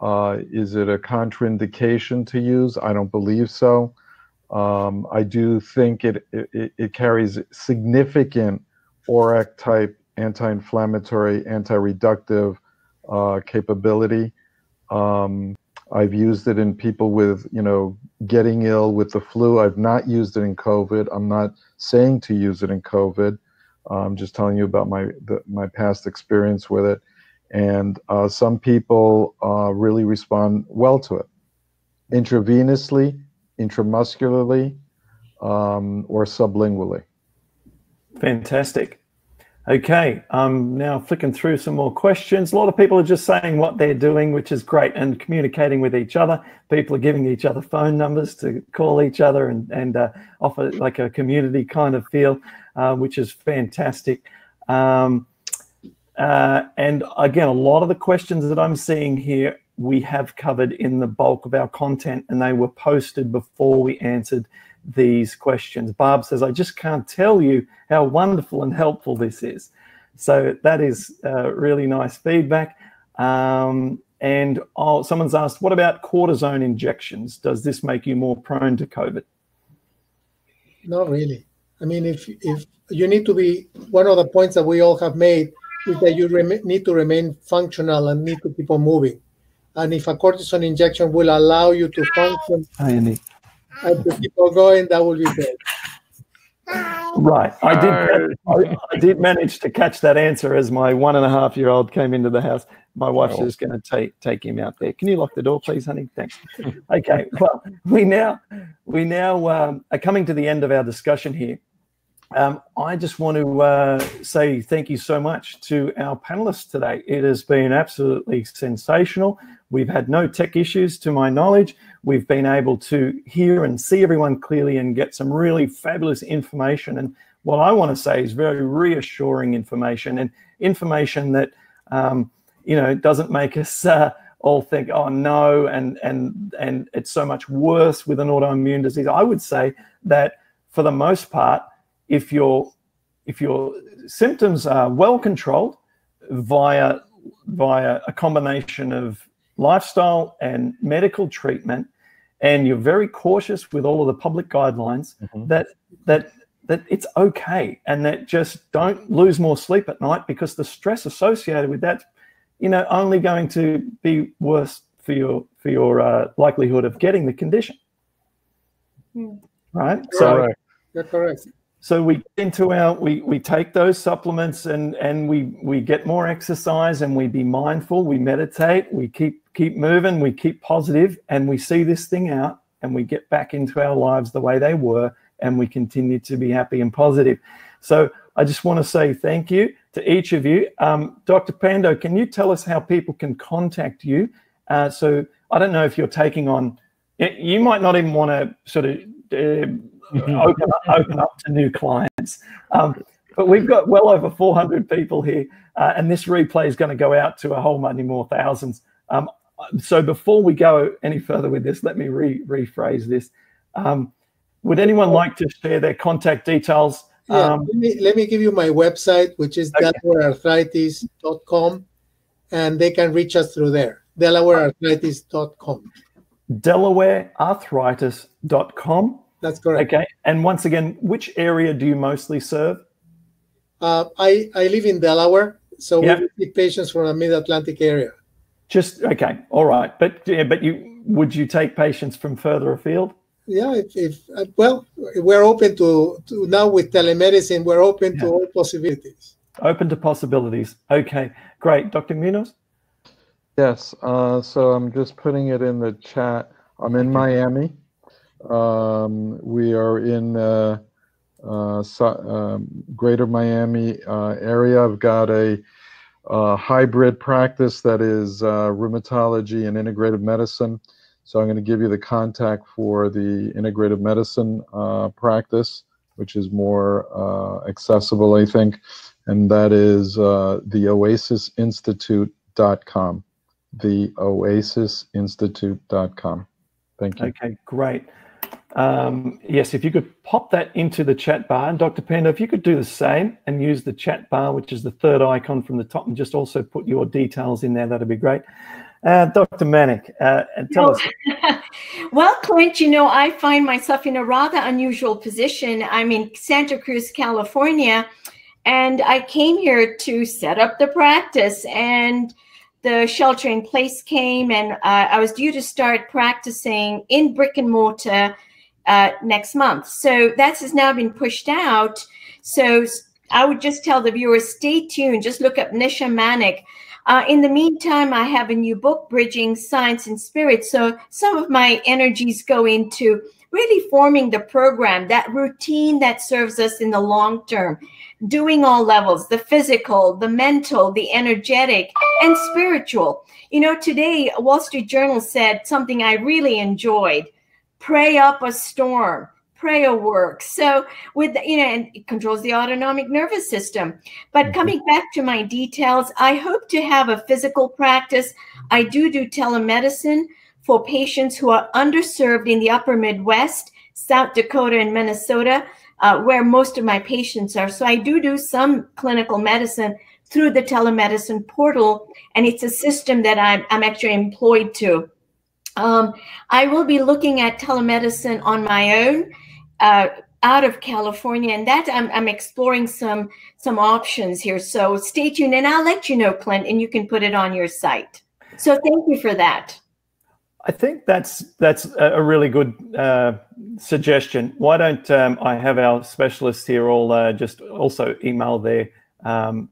Uh, is it a contraindication to use? I don't believe so. Um, I do think it, it, it carries significant ORAC type anti-inflammatory, anti-reductive uh, capability. Um, I've used it in people with, you know, getting ill with the flu. I've not used it in COVID. I'm not saying to use it in COVID. I'm just telling you about my the, my past experience with it. And uh, some people uh, really respond well to it, intravenously, intramuscularly, um, or sublingually. Fantastic. Okay, I'm now flicking through some more questions. A lot of people are just saying what they're doing, which is great, and communicating with each other. People are giving each other phone numbers to call each other and, and uh, offer like a community kind of feel, uh, which is fantastic. Um, uh, and again, a lot of the questions that I'm seeing here, we have covered in the bulk of our content, and they were posted before we answered these questions. Barb says, I just can't tell you how wonderful and helpful this is. So that is uh, really nice feedback. Um, and oh, someone's asked, what about cortisone injections? Does this make you more prone to COVID? Not really. I mean, if if you need to be one of the points that we all have made is that you need to remain functional and need to keep on moving. And if a cortisone injection will allow you to function, and to keep on going, that will be great. Right. I did. I, I, did manage to catch that answer as my one and a half year old came into the house. My wife's oh. just going to take take him out there. Can you lock the door, please, honey? Thanks. Okay. Well, we now we now um, are coming to the end of our discussion here. Um, I just want to uh, say thank you so much to our panelists today. It has been absolutely sensational. We've had no tech issues to my knowledge. We've been able to hear and see everyone clearly and get some really fabulous information. And what I want to say is very reassuring information and information that, um, you know, doesn't make us uh, all think, oh no, and, and, and it's so much worse with an autoimmune disease. I would say that for the most part, if your if your symptoms are well controlled via via a combination of lifestyle and medical treatment, and you're very cautious with all of the public guidelines, mm-hmm. that that that it's okay, and that just don't lose more sleep at night because the stress associated with that, you know, only going to be worse for your for your uh, likelihood of getting the condition. Mm. Right. So. You're correct so we get into our we we take those supplements and and we we get more exercise and we be mindful we meditate we keep keep moving we keep positive and we see this thing out and we get back into our lives the way they were and we continue to be happy and positive. So I just want to say thank you to each of you. Um, Dr. Pando, can you tell us how people can contact you? Uh, so I don't know if you're taking on, you might not even want to sort of uh, open, up, open up to new clients. Um, but we've got well over 400 people here, uh, and this replay is going to go out to a whole many more thousands. Um, so before we go any further with this, let me re- rephrase this. Um, would anyone like to share their contact details? Yeah, um, let, me, let me give you my website, which is okay. delawarearthritis.com, and they can reach us through there. Delawarearthritis.com. Delawarearthritis.com. That's correct. Okay. And once again, which area do you mostly serve? Uh, I, I live in Delaware, so yep. we see patients from the Mid Atlantic area. Just okay, all right. But yeah, but you would you take patients from further afield? Yeah, if, if uh, well, we're open to, to now with telemedicine. We're open yeah. to all possibilities. Open to possibilities. Okay, great, Dr. Munoz. Yes. Uh, so I'm just putting it in the chat. I'm in Miami. Um, we are in uh, uh, um, Greater Miami uh, area. I've got a, hybrid practice that is uh, rheumatology and integrative medicine. So I'm going to give you the contact for the integrative medicine uh, practice, which is more accessible, I think, and that is the oasisinstitute.com. The oasisinstitute.com. Thank you. Okay, great. Um, yes, if you could pop that into the chat bar, and Dr. Pando, if you could do the same and use the chat bar, which is the third icon from the top, and just also put your details in there, that'd be great. Uh, Dr. Manek, uh, tell us. well, Clint, you know, I find myself in a rather unusual position. I'm in Santa Cruz, California, and I came here to set up the practice and the shelter in place came and uh, I was due to start practicing in brick and mortar uh, next month. So that has now been pushed out. So I would just tell the viewers, stay tuned. Just look up Nisha Manek. Uh, in the meantime, I have a new book, Bridging Science and Spirit. So some of my energies go into really forming the program, that routine that serves us in the long term, doing all levels, the physical, the mental, the energetic, and spiritual. You know, today, Wall Street Journal said something I really enjoyed pray up a storm prayer works so with you know and it controls the autonomic nervous system. But mm-hmm. coming back to my details i hope to have a physical practice. I do do telemedicine for patients who are underserved in the upper midwest south dakota and minnesota uh, where most of my patients are. So i do do some clinical medicine through the telemedicine portal and it's a system that i'm, I'm actually employed to um, I will be looking at telemedicine on my own uh, out of California, and that I'm, I'm exploring some some options here. So stay tuned, and I'll let you know, Clint, and you can put it on your site. So thank you for that. I think that's that's a really good uh, suggestion. Why don't um, I have our specialists here all uh, just also email their um,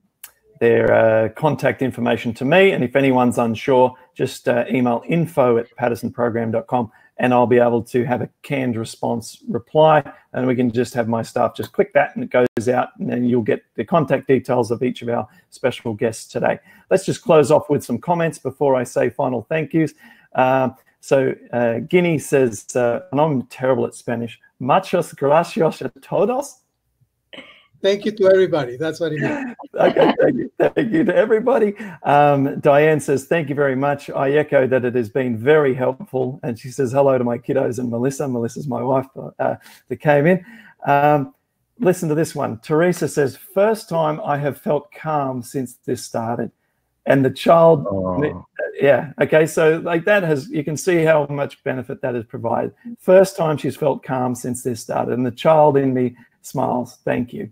their uh, contact information to me. And if anyone's unsure, just uh, email info at paddisonprogram.com and I'll be able to have a canned response reply. And we can just have my staff just click that and it goes out, and then you'll get the contact details of each of our special guests today. Let's just close off with some comments before I say final thank yous. Uh, so uh, Guinea says, uh, and I'm terrible at Spanish, muchas gracias a todos. Thank you to everybody. That's what it means. okay, thank you. Thank you to everybody. Um, Diane says, thank you very much. I echo that it has been very helpful. And she says, hello to my kiddos and Melissa. Melissa's my wife uh, that came in. Um, listen to this one. Teresa says, first time I have felt calm since this started. And the child, oh. yeah, okay. So, like that has, you can see how much benefit that has provided. First time she's felt calm since this started. And the child in me smiles. Thank you.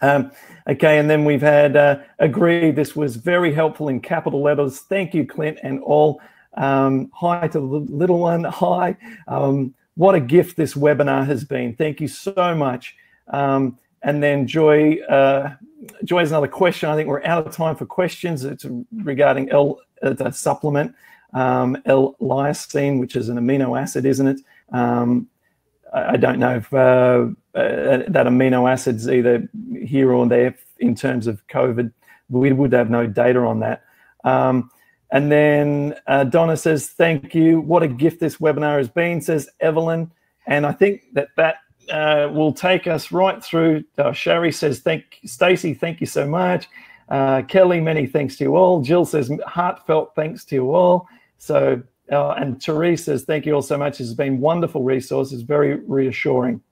Um, okay, and then we've had uh, agreed this was very helpful in capital letters. Thank you, Clint, and all. Um, hi to the little one. Hi. Um, what a gift this webinar has been. Thank you so much. Um, and then Joy, uh, Joy has another question. I think we're out of time for questions. It's regarding L uh, supplement, um, L-lysine, which is an amino acid, isn't it? Um, I, I, don't know if uh, uh, that amino acids either here or there in terms of COVID. We would have no data on that. Um, and then uh, Donna says, "Thank you. What a gift this webinar has been," says Evelyn. And I think that that uh, will take us right through. Uh, Sherry says, "Thank Stacy. Thank you so much." Uh, Kelly, many thanks to you all. Jill says, "Heartfelt thanks to you all." So, uh, and Therese says, "Thank you all so much. It's been wonderful resources, very reassuring."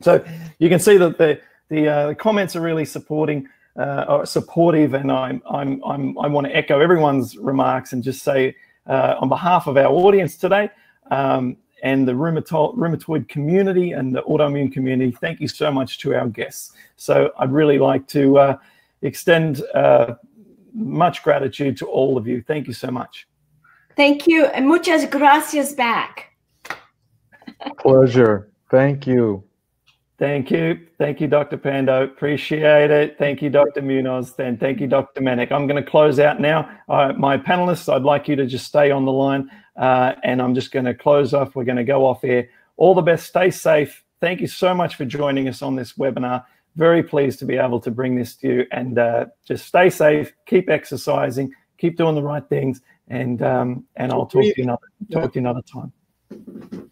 So you can see that the the, uh, the comments are really supporting. Uh, supportive, and I'm, I'm, I'm, I want to echo everyone's remarks and just say, uh, on behalf of our audience today, um, and the rheumatoid, rheumatoid community and the autoimmune community, thank you so much to our guests. So I'd really like to uh, extend uh, much gratitude to all of you. Thank you so much. Thank you. And muchas gracias back. Pleasure. Thank you. Thank you. Thank you, Dr. Pando. Appreciate it. Thank you, Dr. Munoz. And thank you, Dr. Manek. I'm going to close out now. Uh, my panelists, I'd like you to just stay on the line. Uh, and I'm just going to close off. We're going to go off air. All the best. Stay safe. Thank you so much for joining us on this webinar. Very pleased to be able to bring this to you. And uh, just stay safe. Keep exercising. Keep doing the right things. And um, and I'll talk to you another talk to you another time.